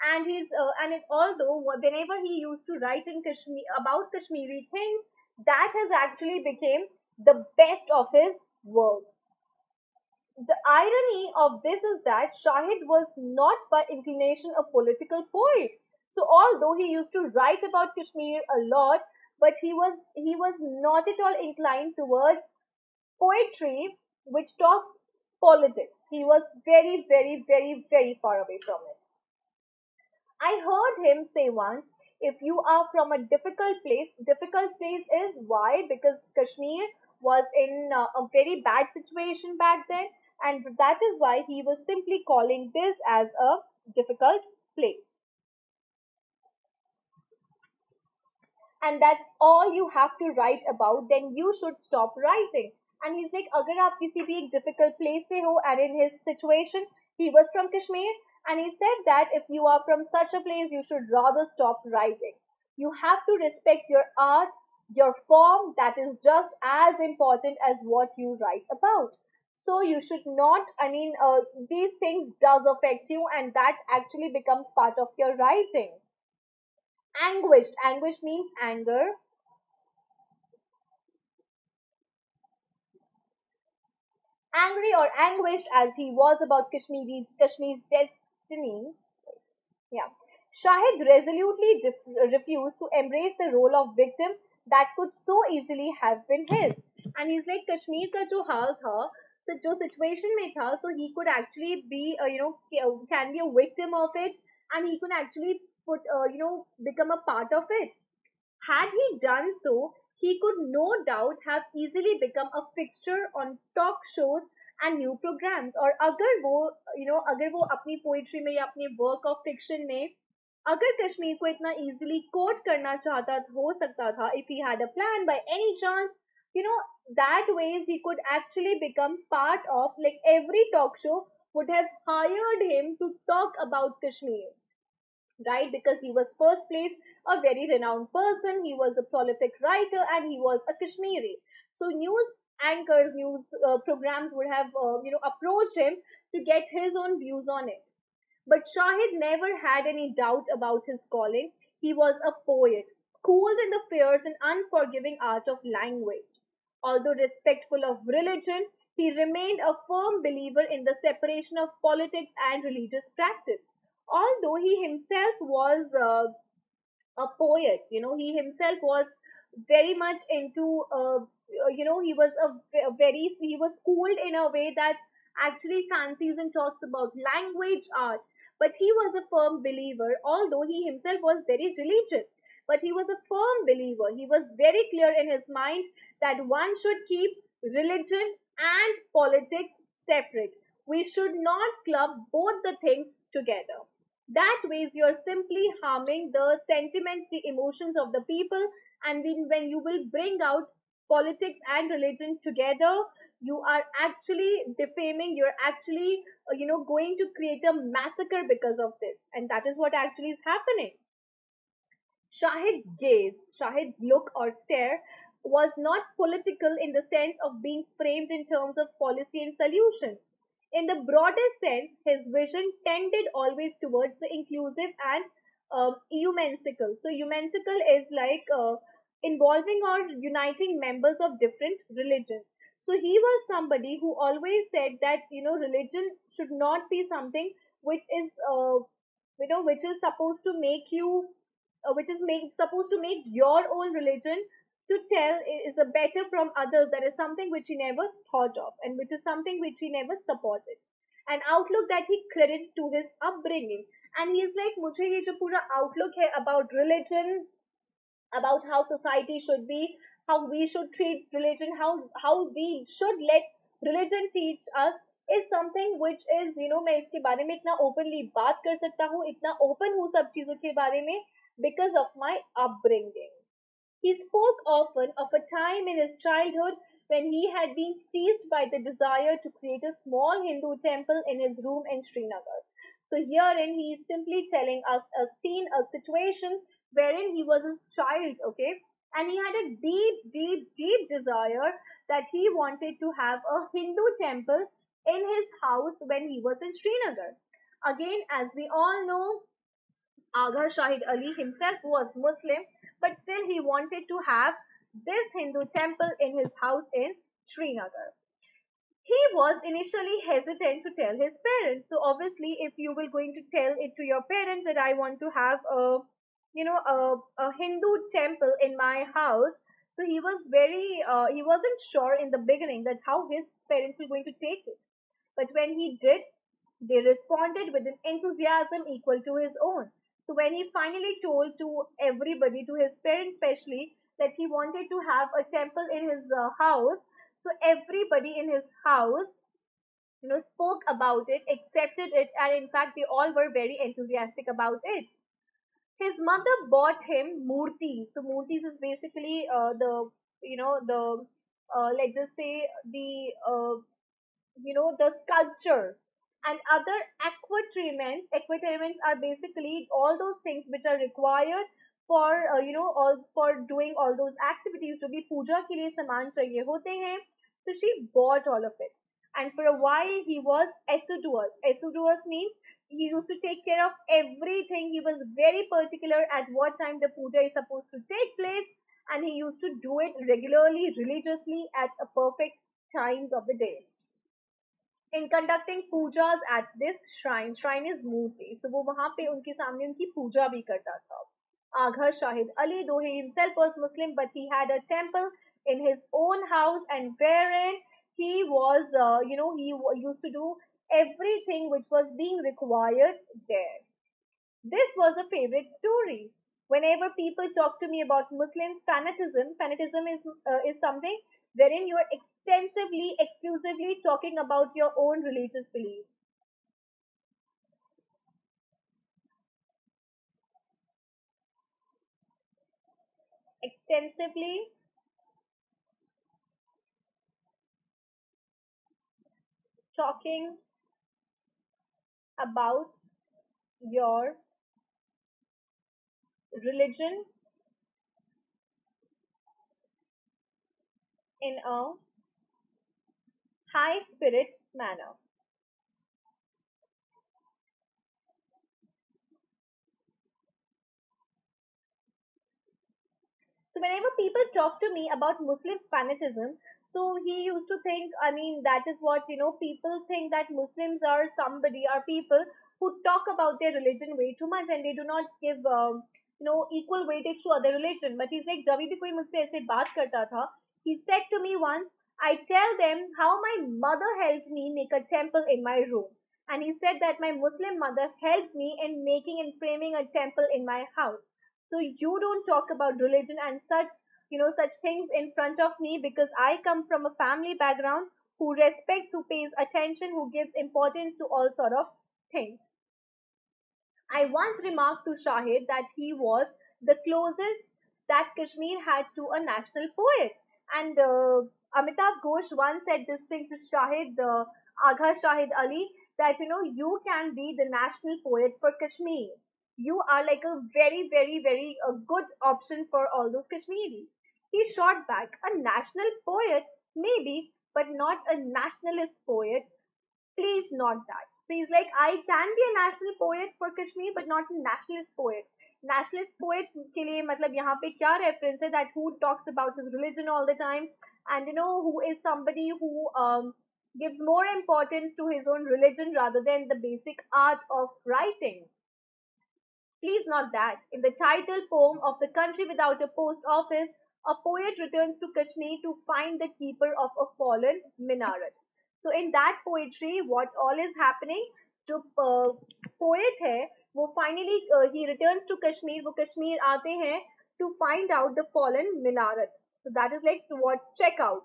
Speaker 1: And he's uh, and it, although whenever he used to write in Kashmir about Kashmiri things, that has actually become the best of his work. The irony of this is that Shahid was not by inclination a political poet. So although he used to write about Kashmir a lot, but he was he was not at all inclined towards poetry which talks politics. He was very, very, very, very far away from it. I heard him say once, if you are from a difficult place, difficult place is why? Because Kashmir was in uh, a very bad situation back then, and that is why he was simply calling this as a difficult place. And that's all you have to write about, then you should stop writing and he's like अगर आप किसी भी एक difficult place से हो and in his situation he was from Kashmir and he said that if you are from such a place you should rather stop writing you have to respect your art your form that is just as important as what you write about so you should not i mean uh, these things does affect you and that actually becomes part of your writing. Anguished. Anguish means anger. Angry or anguished as he was about kashmiri's kashmir's destiny. Yeah. Shahid resolutely refused to embrace the role of victim that could so easily have been his. And he's like kashmir ka jo hal tha जो situation में था so he could actually be you know can be a victim of it and he could actually put you know become a part of it had he done so he could no doubt have easily become a fixture on talk shows and new programmes और अगर वो you know अगर वो अपनी poetry में या अपने work of fiction में, अगर कश्मीर को इतना इजीली कोट करना चाहता, हो सकता था if he had a plan by any chance you know that ways he could actually become part of like every talk show would have hired him to talk about Kashmir right? Because he was first place a very renowned person, he was a prolific writer, and he was a Kashmiri. So news anchors, news uh, programs would have uh, you know approached him to get his own views on it. But Shahid never had any doubt about his calling. He was a poet, schooled in the fierce and unforgiving art of language. Although respectful of religion, he remained a firm believer in the separation of politics and religious practice. Although he himself was uh, a poet you know he himself was very much into uh, you know he was a, a very he was schooled in a way that actually fancies and talks about language art. But he was a firm believer although he himself was very religious but he was a firm believer he was very clear in his mind that one should keep religion and politics separate we should not club both the things together that way, you're simply harming the sentiments, the emotions of the people, and when you will bring out politics and religion together, you are actually defaming, you're actually, uh, you know, going to create a massacre because of this. And that is what actually is happening. Shahid's gaze, Shahid's look or stare was not political in the sense of being framed in terms of policy and solutions. In the broadest sense, his vision tended always towards the inclusive and um, ecumenical. So, ecumenical is like uh, involving or uniting members of different religions. So, he was somebody who always said that, you know, religion should not be something which is, uh, you know, which is supposed to make you uh, which is make, supposed to make your own religion to tell i- is a better from others. That is something which he never thought of and which is something which he never supported. An outlook that he credits to his upbringing. And he's like, मुझे ये जो पूरा outlook है about religion, about how society should be, how we should treat religion, how how we should let religion teach us is something which is you know मैं इसके बारे में इतना openly बात कर सकता हूँ इतना open हूँ सब चीजों के बारे में because of my upbringing. He spoke often of a time in his childhood when he had been seized by the desire to create a small Hindu temple in his room in Srinagar. So herein he is simply telling us uh, a scene, a situation wherein he was a child, okay, and he had a deep, deep, deep desire that he wanted to have a Hindu temple in his house when he was in Srinagar. Again, as we all know, Agha Shahid Ali himself was Muslim, but still he wanted to have this Hindu temple in his house in Srinagar. He was initially hesitant to tell his parents. So obviously, if you were going to tell it to your parents that I want to have a, you know, a, a Hindu temple in my house, so he was very, uh, he wasn't sure in the beginning that how his parents were going to take it. But when he did, they responded with an enthusiasm equal to his own. So when he finally told to everybody, to his parents especially, that he wanted to have a temple in his uh, house, so everybody in his house, you know, spoke about it, accepted it, and in fact, they all were very enthusiastic about it. His mother bought him murtis. So murtis is basically uh, the, you know, the, uh, let's just say the uh, you know the sculpture and other aquatrements aquatrements are basically all those things which are required for uh, you know all for doing all those activities जो भी पूजा के लिए सामान चाहिए होते हैं so she bought all of it and for a while he was assiduous assiduous means he used to take care of everything he was very particular at what time the puja is supposed to take place and he used to do it regularly religiously at a perfect times of the day in conducting pujas at this shrine. Shrine is Murthy. So वो वहाँ पे उनके सामने उनकी पूजा भी करता था. Agha Shahid Ali, though he himself was Muslim, but he had a temple in his own house and wherein he was, uh, you know, he used to do everything which was being required there. This was a favorite story. Whenever people talk to me about Muslim fanatism, fanatism is, uh, is something wherein you are extensively, exclusively talking about your own religious beliefs. Extensively talking about your religion in a high spirit manner. So whenever people talk to me about Muslim fanatism, so he used to think, I mean, that is what, you know, people think that Muslims are somebody, are people who talk about their religion way too much and they do not give, um, you know, equal weightage to other religion. But he's like, जब भी कोई मुझसे ऐसे बात करता था, he said to me once, I tell them how my mother helped me make a temple in my room. And he said that my Muslim mother helped me in making and framing a temple in my house. So you don't talk about religion and such you know such things in front of me because i come from a family background who respects who pays attention who gives importance to all sort of things i once remarked to shahid that he was the closest that kashmir had to a national poet and uh, Amitav Ghosh once said this thing to Shahid uh, Agha Shahid Ali that you know you can be the national poet for Kashmir. You are like a very very very uh, good option for all those Kashmiris. He shot back a national poet maybe, but not a nationalist poet. Please not that. Please like I can be a national poet for Kashmir, but not a nationalist poet. Nationalist poet, के लिए मतलब यहाँ पे क्या reference है that who talks about his religion all the and you know who is somebody who um, gives more importance to his own religion rather than the basic art of writing. Please not that. In the title poem of The Country Without a Post Office, a poet returns to Kashmir to find the keeper of a fallen minaret. So in that poetry, what all is happening? जो uh, poet है वो finally uh, he returns to Kashmir. वो Kashmir आते हैं to find out the fallen minaret. so that is like what check out.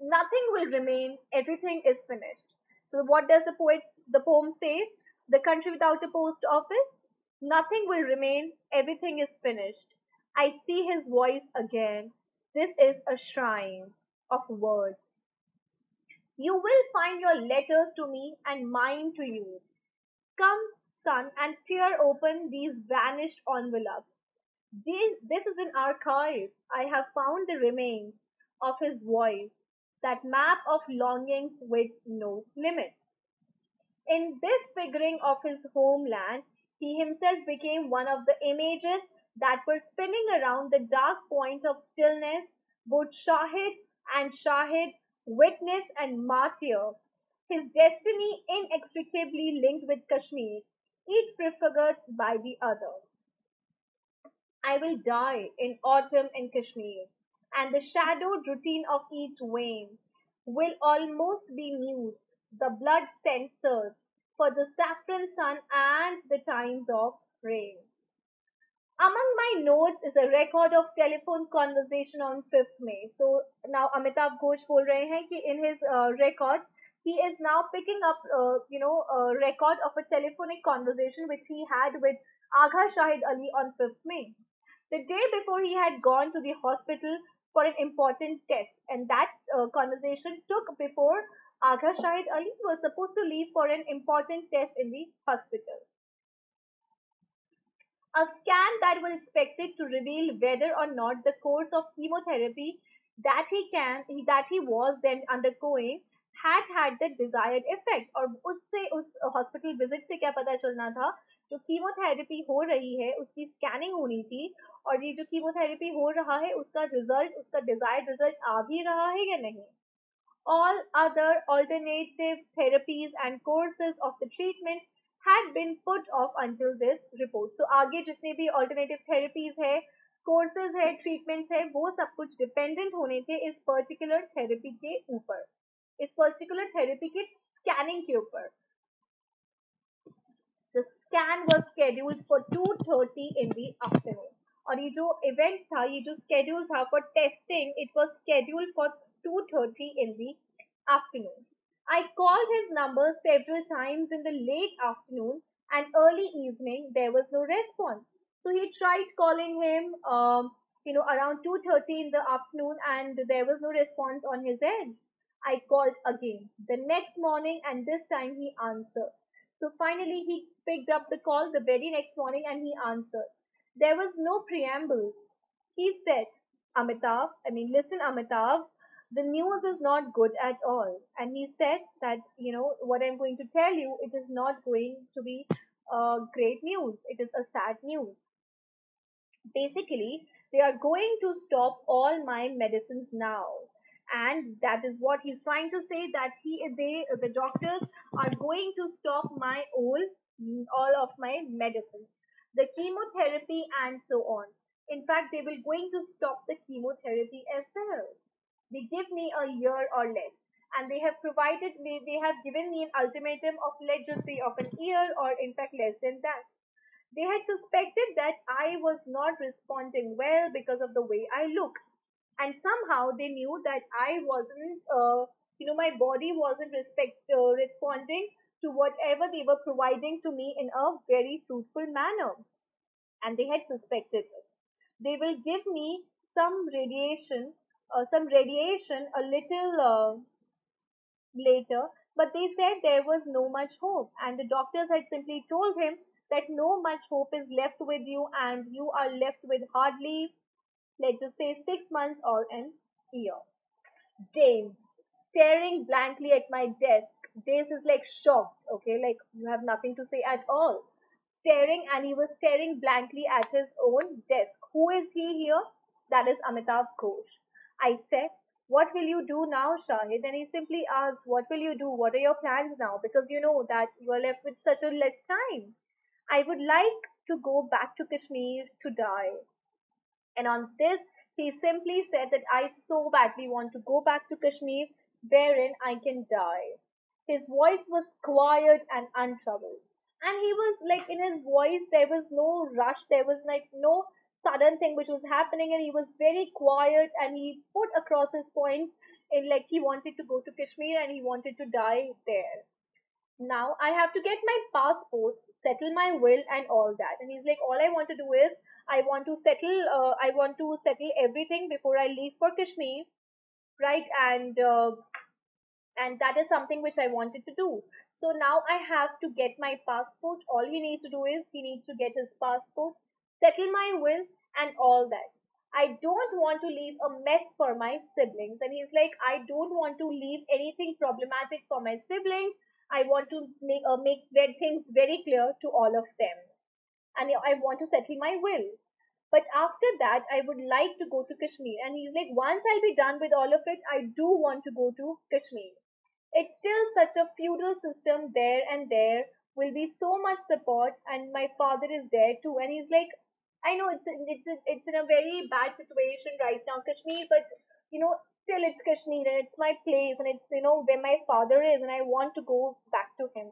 Speaker 1: Nothing will remain. Everything is finished. So what does the poet the poem say? The country without a post office. Nothing will remain. Everything is finished. I see his voice again. This is a shrine of words. You will find your letters to me and mine to you. Come, son, and tear open these vanished envelopes. This, is an archive. I have found the remains of his voice, that map of longings with no limit. In this figuring of his homeland, he himself became one of the images that were spinning around the dark point of stillness, both Shahid and Shahid, witness and martyr, his destiny inextricably linked with Kashmir, each prefigured by the other. I will die in autumn in Kashmir, and the shadowed routine of each vein will almost be mute, the blood scent for the saffron sun and the times of rain. Among my notes is a record of telephone conversation on 5th May. So now Amitav Ghosh bol rahe hain in his uh, record he is now picking up, uh, you know, a record of a telephonic conversation which he had with Agha Shahid Ali on 5th May The day before he had gone to the hospital for an important test and that uh, conversation took before Agha Shahid Ali was supposed to leave for an important test in the hospital a scan that was expected to reveal whether or not the course of chemotherapy that he can that he was then undergoing had had the desired effect और उससे उस hospital visit से क्या पता चलना था जो chemotherapy हो रही है, उसकी स्कैनिंग होनी थी और ये जो कीमोथेरेपी हो रहा है, उसका रिज़ल्ट उसका डिजायर्ड रिज़ल्ट आ भी रहा है या नहीं? All other alternative therapies and courses of the treatment had been put off until this report so आगे जितने भी ऑल्टरनेटिव थेरेपीज है कोर्सेज है ट्रीटमेंट्स है, वो सब कुछ डिपेंडेंट होने थे इस पर्टिकुलर थेरेपी के ऊपर, इस पर्टिकुलर थेरेपी के स्कैनिंग के ऊपर। the scan was scheduled for 2:30 in the afternoon और ये जो event था ये जो schedule था for testing it was scheduled for 2:30 in the afternoon I called his number several times in the late afternoon and early evening there was no response so he tried calling him um, you know around 2:30 in the afternoon and there was no response on his end I called again the next morning and this time he answered so finally, he picked up the call the very next morning and he answered. There was no preambles. He said, Amitav, I mean, listen, Amitav, the news is not good at all. And he said that, you know, what I'm going to tell you, it is not going to be uh, great news. It is a sad news. Basically, they are going to stop all my medicines now and that is what he's trying to say that he they the doctors are going to stop my all all of my medicines the chemotherapy and so on. In fact they were going to stop the chemotherapy as well. They give me a year or less and they have provided me they have given me an ultimatum of let's just say of an year or in fact less than that. They had suspected that i was not responding well because of the way i look. And somehow they knew that I wasn't, uh, you know, my body wasn't respect uh, responding to whatever they were providing to me in a very fruitful manner, and they had suspected it. They will give me some radiation, uh, some radiation a little uh, later, but they said there was no much hope, and the doctors had simply told him that no much hope is left with you, and you are left with hardly let's just say six months or an year. Dazed, staring blankly at my desk. Dazed is like shocked, okay, like you have nothing to say at all. Staring, and he was staring blankly at his own desk. Who is he here? That is Amitav Ghosh. I said, What will you do now, Shahid? And he simply asked, What will you do? What are your plans now? Because you know that you are left with such a less time. I would like to go back to Kashmir to die. And on this, he simply said that I so badly want to go back to Kashmir, wherein I can die. His voice was quiet and untroubled. And he was like, in his voice, there was no rush, there was like no sudden thing which was happening, and he was very quiet and he put across his points in like he wanted to go to Kashmir and he wanted to die there. Now I have to get my passport, settle my will, and all that. And he's like, all I want to do is I want to settle. Uh, I want to settle everything before I leave for Kashmir, right? And uh, and that is something which I wanted to do. So now I have to get my passport. All he needs to do is he needs to get his passport, settle my will, and all that. I don't want to leave a mess for my siblings. And he's like, I don't want to leave anything problematic for my siblings. I want to make uh, make things very clear to all of them and I want to settle my will. But after that, I would like to go to Kashmir. And he's like, once I'll be done with all of it, I do want to go to Kashmir. It's still such a feudal system there, and there will be so much support, and my father is there too. And he's like, I know it's it's it's in a very bad situation right now, Kashmir, but you know, still it's Kashmir and it's my place, and it's you know where my father is, and I want to go back to him.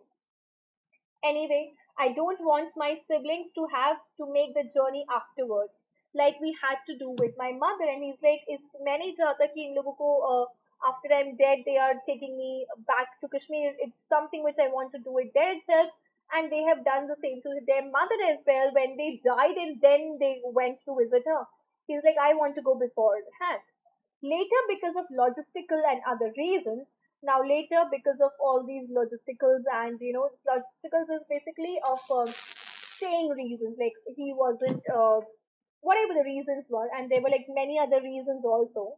Speaker 1: Anyway, I don't want my siblings to have to make the journey afterwards, like we had to do with my mother. And he's like, is many चाहता कि इन लोगों को uh, after I'm dead they are taking me back to Kashmir. It's something which I want to do it there itself. And they have done the same to their mother as well when they died and then they went to visit her. He's like, I want to go beforehand. Later, because of logistical and other reasons, now later because of all these logisticals and you know logisticals is basically of uh, staying reasons like he wasn't uh, whatever the reasons were and there were like many other reasons also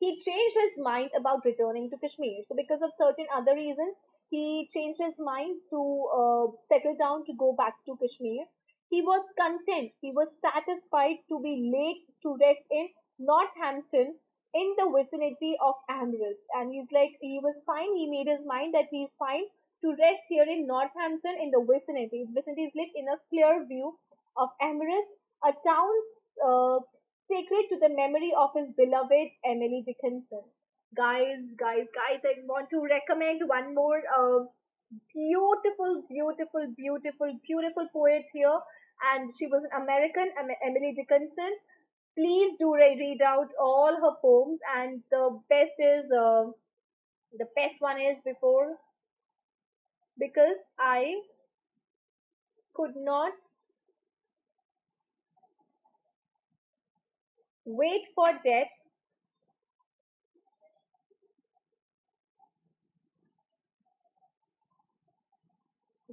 Speaker 1: he changed his mind about returning to kashmir so because of certain other reasons he changed his mind to uh, settle down to go back to kashmir he was content he was satisfied to be laid to rest in northampton in the vicinity of Amherst. And he's like, he was fine. He made his mind that he's fine to rest here in Northampton in the vicinity. The Vicinity is like in a clear view of Amherst, a town uh, sacred to the memory of his beloved Emily Dickinson. Guys, guys, guys, I want to recommend one more uh, beautiful, beautiful, beautiful, beautiful poet here. And she was an American, Emily Dickinson. Please do read out all her poems. And the best is, uh, the best one is before, because I could not wait for death.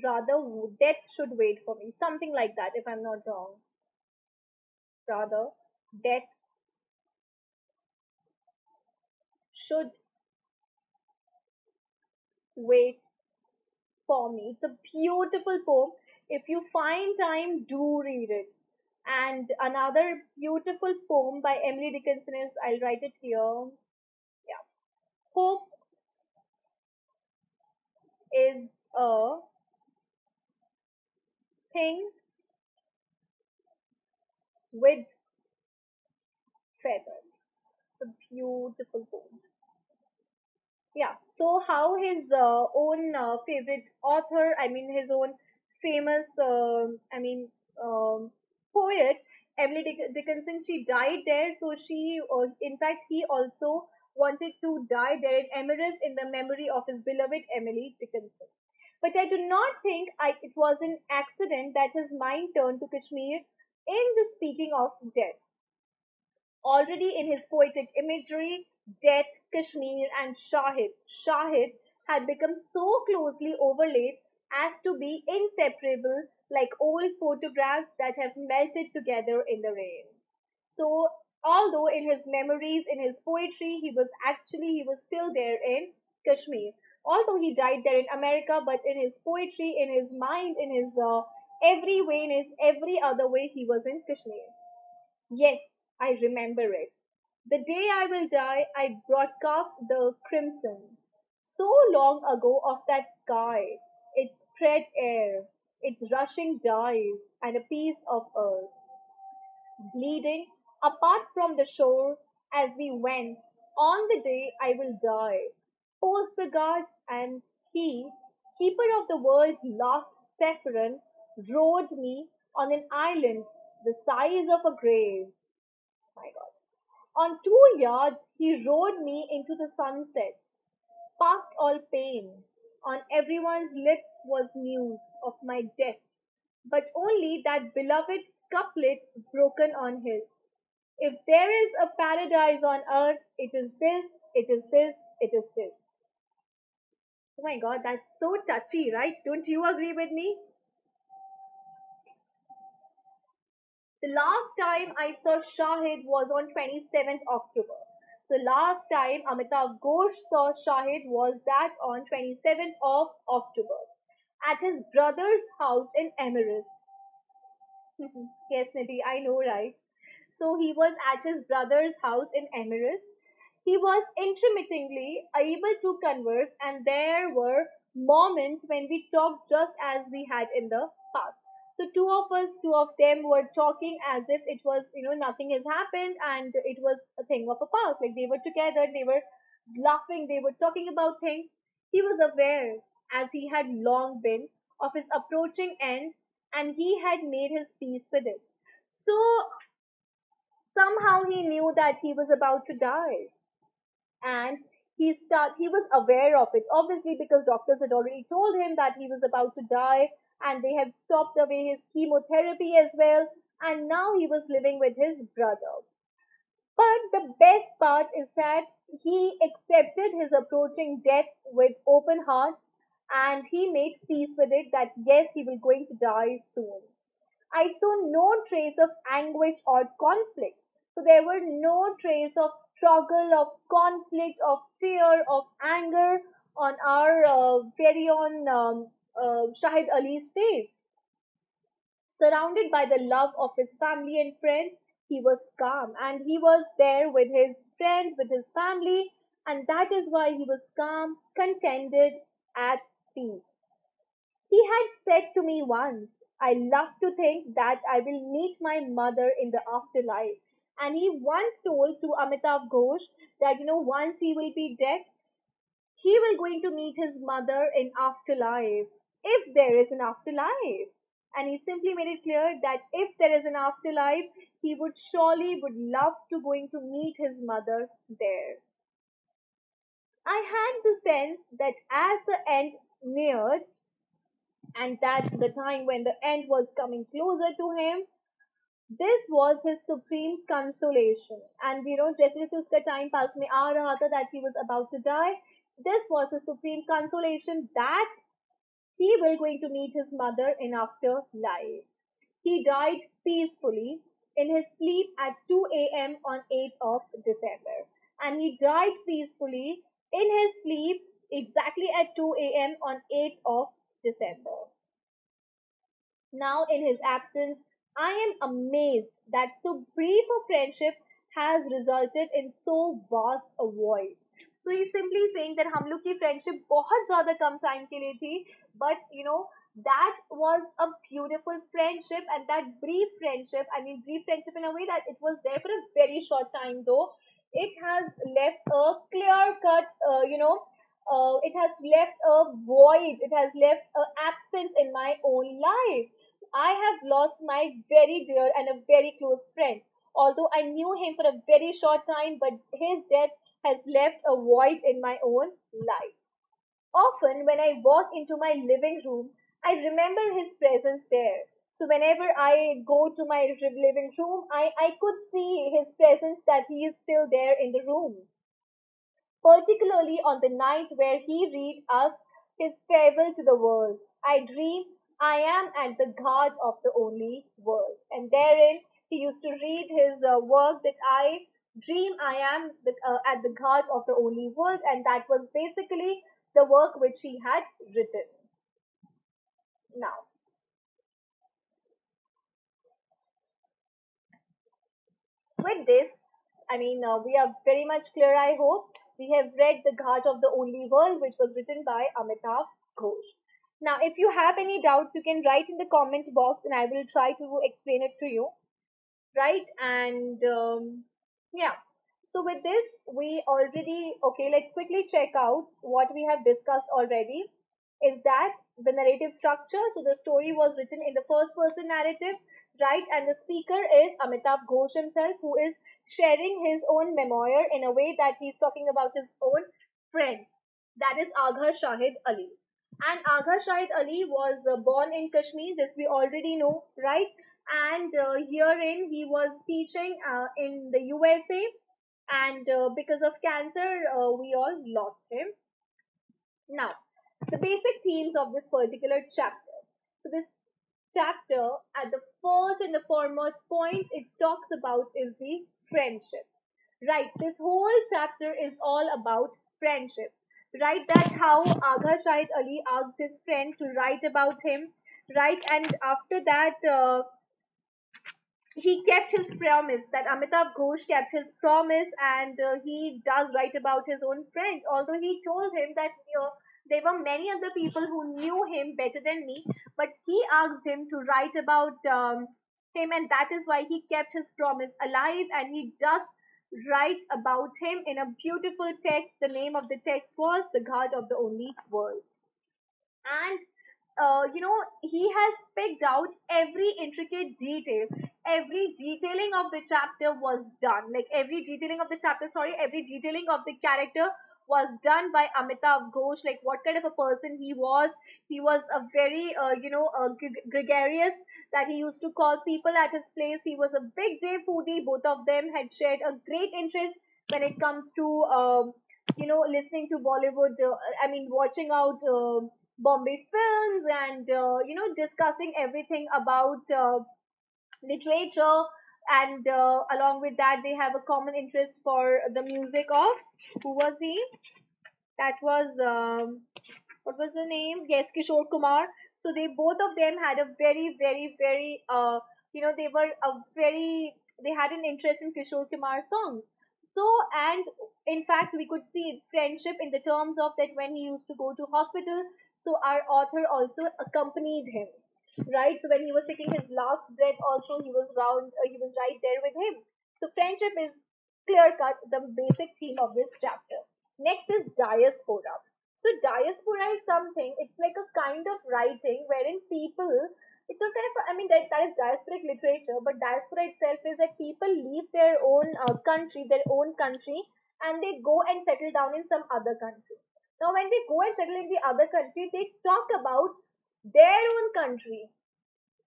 Speaker 1: Rather death should wait for me. Something like that if i'm not wrong. Rather death should wait for me. It's a beautiful poem. If you find time do read it and another beautiful poem by emily dickinson is i'll write it here. Yeah. Hope is a thing with feathers. It's a beautiful poem. Yeah. So how his uh, own uh, favorite author i mean his own famous uh, i mean um, poet emily Dick- dickinson she died there. So she uh, in fact he also wanted to die there in emirates in the memory of his beloved emily dickinson. But i do not think I, it was an accident that his mind turned to kashmir in the speaking of death. Already in his poetic imagery, Death, Kashmir, and Shahid, Shahid had become so closely overlaid as to be inseparable like old photographs that have melted together in the rain. So, although in his memories, in his poetry, he was actually, he was still there in Kashmir. Although he died there in America, but in his poetry, in his mind, in his uh, every way, in his every other way, he was in Kashmir. Yes, I remember it. The day I will die, I broadcast the crimson. So long ago of that sky, its spread air, its rushing dyes, and a piece of earth, bleeding apart from the shore as we went on the day I will die. Post the guard, and he, keeper of the world's last saffron, rowed me on an island the size of a grave. My God. On two yards he rowed me into the sunset, past all pain. On everyone's lips was news of my death, but only that beloved couplet broken on his. If there is a paradise on earth, it is this, it is this, it is this. Oh my god, that's so touchy, right? Don't you agree with me? The last time I saw Shahid was on 27th October. The last time Amitav Ghosh saw Shahid was that on 27th of October at his brother's house in Emirates. yes, Nidhi, I know, right? So he was at his brother's house in Emirates. He was intermittently able to converse, and there were moments when we talked just as we had in the. So two of us, two of them were talking as if it was, you know, nothing has happened and it was a thing of a past. Like they were together, they were laughing, they were talking about things. He was aware, as he had long been, of his approaching end and he had made his peace with it. So somehow he knew that he was about to die and he start he was aware of it obviously because doctors had already told him that he was about to die and they had stopped away his chemotherapy as well. And now he was living with his brother. But the best part is that he accepted his approaching death with open heart. And he made peace with it that yes he was going to die soon. I saw no trace of anguish or conflict. So there were no trace of struggle, of conflict, of fear, of anger on our uh, very own um, uh, Shahid Ali's face. Surrounded by the love of his family and friends, he was calm and he was there with his friends, with his family, and that is why he was calm, contented, at peace. He had said to me once, I love to think that I will meet my mother in the afterlife. And he once told to Amitav Ghosh that, you know, once he will be dead, he will going to meet his mother in afterlife, if there is an afterlife. And he simply made it clear that if there is an afterlife, he would surely would love to going to meet his mother there. I had the sense that as the end neared, and that the time when the end was coming closer to him, this was his supreme consolation. And you know, जैसे जैसे उसका time पास में आ रहा था that he was about to die, this was his supreme consolation that he will going to meet his mother in afterlife. He died peacefully in his sleep at 2 a.m. on 8th of December. And he died peacefully in his sleep exactly at 2 a.m. on 8th of December. Now, in his absence, I am amazed that so brief a friendship has resulted in so vast a void. So he's simply saying that हम लोग की friendship बहुत ज़्यादा कम time के लिए थी, but you know that was a beautiful friendship and that brief friendship. I mean brief friendship in a way that it was there for a very short time though. It has left a clear cut, uh, you know, uh, it has left a void. It has left a absence in my own life. I have lost my very dear and a very close friend. Although I knew him for a very short time, but his death has left a void in my own life. Often, when I walk into my living room, I remember his presence there. So, whenever I go to my living room, I, I could see his presence that he is still there in the room. Particularly on the night where he read us his farewell to the world. I dream I am at the ghat of the only world. And therein, he used to read his uh, work that I dream I am the, uh, at the ghat of the only world, and that was basically the work which he had written. Now, with this, I mean, uh, we are very much clear, I hope. We have read The Ghat of the Only World, which was written by Amitav Ghosh. Now, if you have any doubts, you can write in the comment box and I will try to explain it to you. Right? And um, yeah. So with this, we already, okay, let's quickly check out what we have discussed already. Is that the narrative structure? So the story was written in the first person narrative, right? And the speaker is Amitav Ghosh himself, who is sharing his own memoir in a way that he's talking about his own friend. That is Agha Shahid Ali. And Agha Shahid Ali was uh, born in Kashmir, this we already know, right? And uh, herein he was teaching uh, in the USA, and uh, because of cancer, uh, we all lost him. Now, the basic themes of this particular chapter. So, this chapter, at the first and the foremost point it talks about is the friendship. Right, this whole chapter is all about friendship right that how Agha Shahid Ali asked his friend to write about him right and after that uh, he kept his promise that Amitav Ghosh kept his promise and uh, he does write about his own friend although he told him that you know there were many other people who knew him better than me but he asked him to write about um, him and that is why he kept his promise alive and he does write about him in a beautiful text. The name of the text was The Ghat of the Only World. And uh, you know, he has picked out every intricate detail. Every detailing of the chapter was done. Like every detailing of the chapter, sorry, every detailing of the character was done by Amitav Ghosh, like what kind of a person he was. He was a very, uh, you know, uh, gregarious that he used to call people at his place. He was a big day foodie. Both of them had shared a great interest when it comes to, um, you know, listening to Bollywood. Uh, I mean, watching out uh, Bombay films and, uh, you know, discussing everything about uh, literature and uh, along with that they have a common interest for the music of who was he? That was um, what was the name? Yes kishore kumar. So they both of them had a very very very uh, you know they were a very they had an interest in Kishore Kumar songs. So, and in fact, we could see friendship in the terms of that when he used to go to hospital, so our author also accompanied him, right? So when he was taking his last breath, also he was round, uh, he was right there with him. So friendship is clear cut, the basic theme of this chapter. Next is diaspora. So diaspora is something, it's like a kind of writing wherein people, it's a kind of, I mean, that, that is diasporic literature, but diaspora itself is that people leave their own uh, country, their own country, and they go and settle down in some other country. Now, when they go and settle in the other country, they talk about their own country.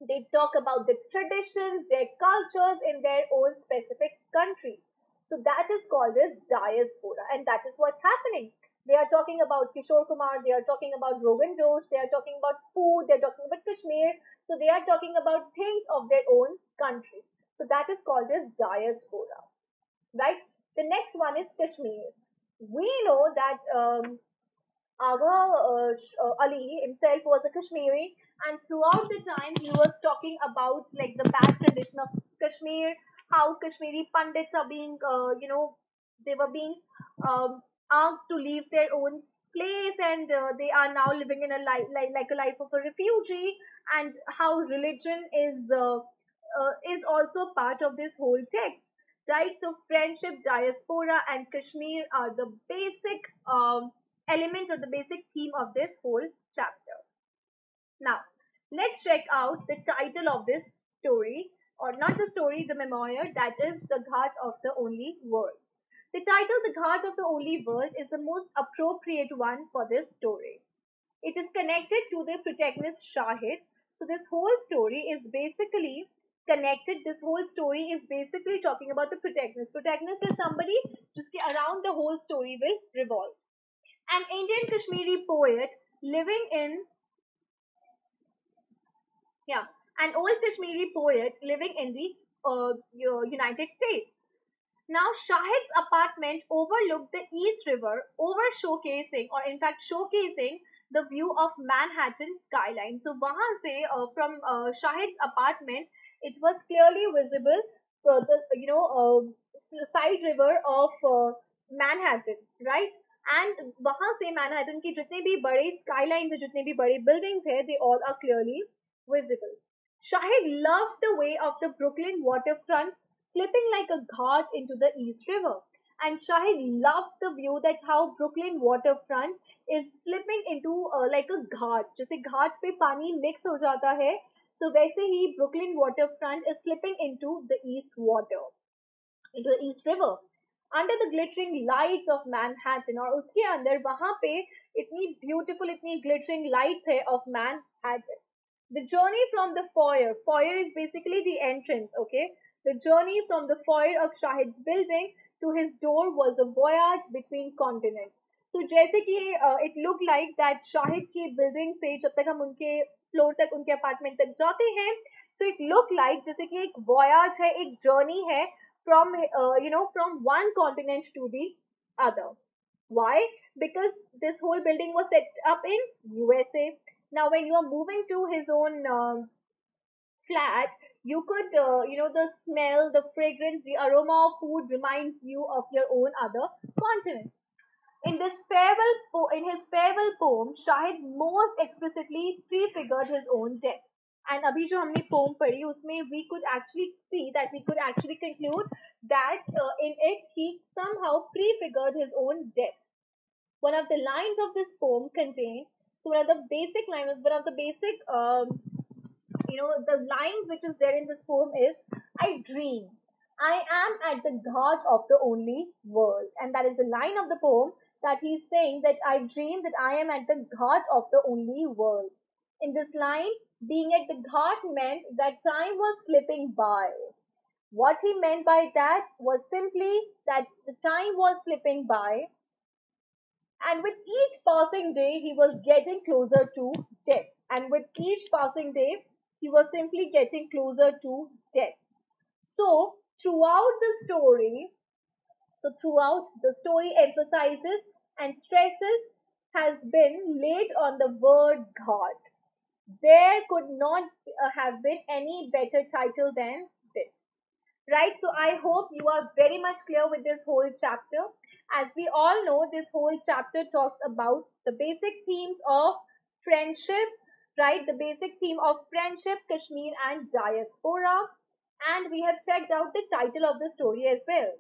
Speaker 1: They talk about the traditions, their cultures in their own specific country. So that is called as diaspora, and that is what's happening. They are talking about Kishore Kumar, they are talking about Rogan Josh, they are talking about food, they're talking about Kashmir. So they are talking about things of their own country. So that is called as diaspora, right? The next one is Kashmir. We know that um, our uh, uh, Ali himself was a Kashmiri, and throughout the time he was talking about like the bad condition of Kashmir, how Kashmiri Pandits are being, uh, you know, they were being um, asked to leave their own place and uh, they are now living in a life like, like a life of a refugee and how religion is uh, uh, is also part of this whole text. Right so friendship diaspora and kashmir are the basic um, elements or the basic theme of this whole chapter now let's check out the title of this story or not the story, the memoir, that is The Ghat of the Only World. The title, The Ghat of the Only World, is the most appropriate one for this story. It is connected to the protagonist Shahid. So, this whole story is basically connected. This whole story is basically talking about the protagonist. Protagonist is somebody just around the whole story will revolve. An Indian Kashmiri poet living in yeah an old Kashmiri poet living in the uh, United States. Now, Shahid's apartment overlooked the East River, over showcasing, or in fact, showcasing the view of Manhattan skyline. So, wahan se, uh, from uh, Shahid's apartment, it was clearly visible, uh, the you know uh, side river of uh, Manhattan, right? And वहाँ से Manhattan की जितने भी बड़े skyline है जितने भी बड़े बिल्डिंग्स है they all are clearly visible Shahid love the way of the Brooklyn waterfront slipping slipping like a gauge into the East River. And Shahid loved the view that how Brooklyn waterfront is slipping into uh, like a ghat. जैसे घाट पे पानी mix हो जाता है so so, वैसे ही Brooklyn waterfront is slipping into the east water into the East River Under the glittering lights of Manhattan और उसके अंदर वहाँ पे इतनी beautiful इतनी glittering lights है of Manhattan. The journey from the foyer, foyer is basically the entrance, okay? The journey from the foyer of Shahid's building to his door was a voyage between continents. तो जैसे कि it look like that Shahid की building से जब तक हम उनके floor तक उनके अपार्टमेंट तक जाते हैं सो इट लुक लाइक जैसे कि एक वॉयाज है एक जर्नी है from uh, you know from one continent to the other. Why? Because this whole building was set up in usa now when you are moving to his own um, flat you could uh, you know the smell the fragrance the aroma of food reminds you of your own other continent. In this farewell po- in his farewell poem shahid most explicitly prefigured his own death. And अभी जो poem we पढ़ी We could actually see that we could actually conclude that that in it somehow prefigured his own death. One of the lines of this poem contains so one of the basic lines, one of the basic, um, you know, the lines which is there in this poem is, I dream. I am at the ghat of the only world. And that is the line of the poem that he's saying that I dream that I am at the ghat of the only world. In this line, being at the ghat meant that time was slipping by. What he meant by that was simply that the time was slipping by and with each passing day, he was getting closer to death. And with each passing day, he was simply getting closer to death. So, throughout the story, so throughout the story emphasizes and stresses has been laid on the word ghat. There could not uh, have been any better title than this. right? So I hope you are very much clear with this whole chapter. As we all know, this whole chapter talks about the basic themes of friendship, right? The basic theme of friendship, Kashmir and diaspora. And we have checked out the title of the story as well.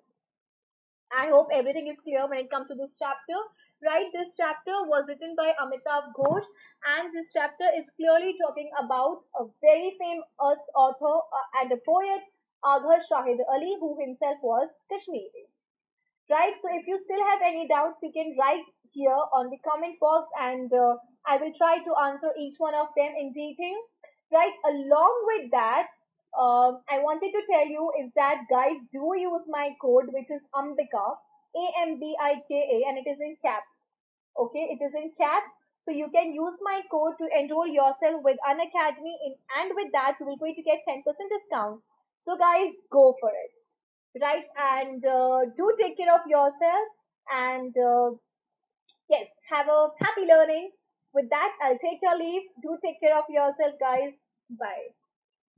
Speaker 1: I hope everything is clear when it comes to this chapter. Right, this chapter was written by Amitav Ghosh, and this chapter is clearly talking about a very famous author uh, and a poet, Agha Shahid Ali, who himself was Kashmiri. Right, so if you still have any doubts, you can write here on the comment box, and uh, I will try to answer each one of them in detail. Right, along with that, um, I wanted to tell you is that guys do use my code which is Ambika A M B I K A and it is in caps. Okay, it is in caps. So you can use my code to enroll yourself with Unacademy in, and with that you will going to get 10% discount. So guys, go for it. Right, and uh, do take care of yourself and uh, yes, have a happy learning. With that, I'll take your leave. Do take care of yourself, guys. Bye.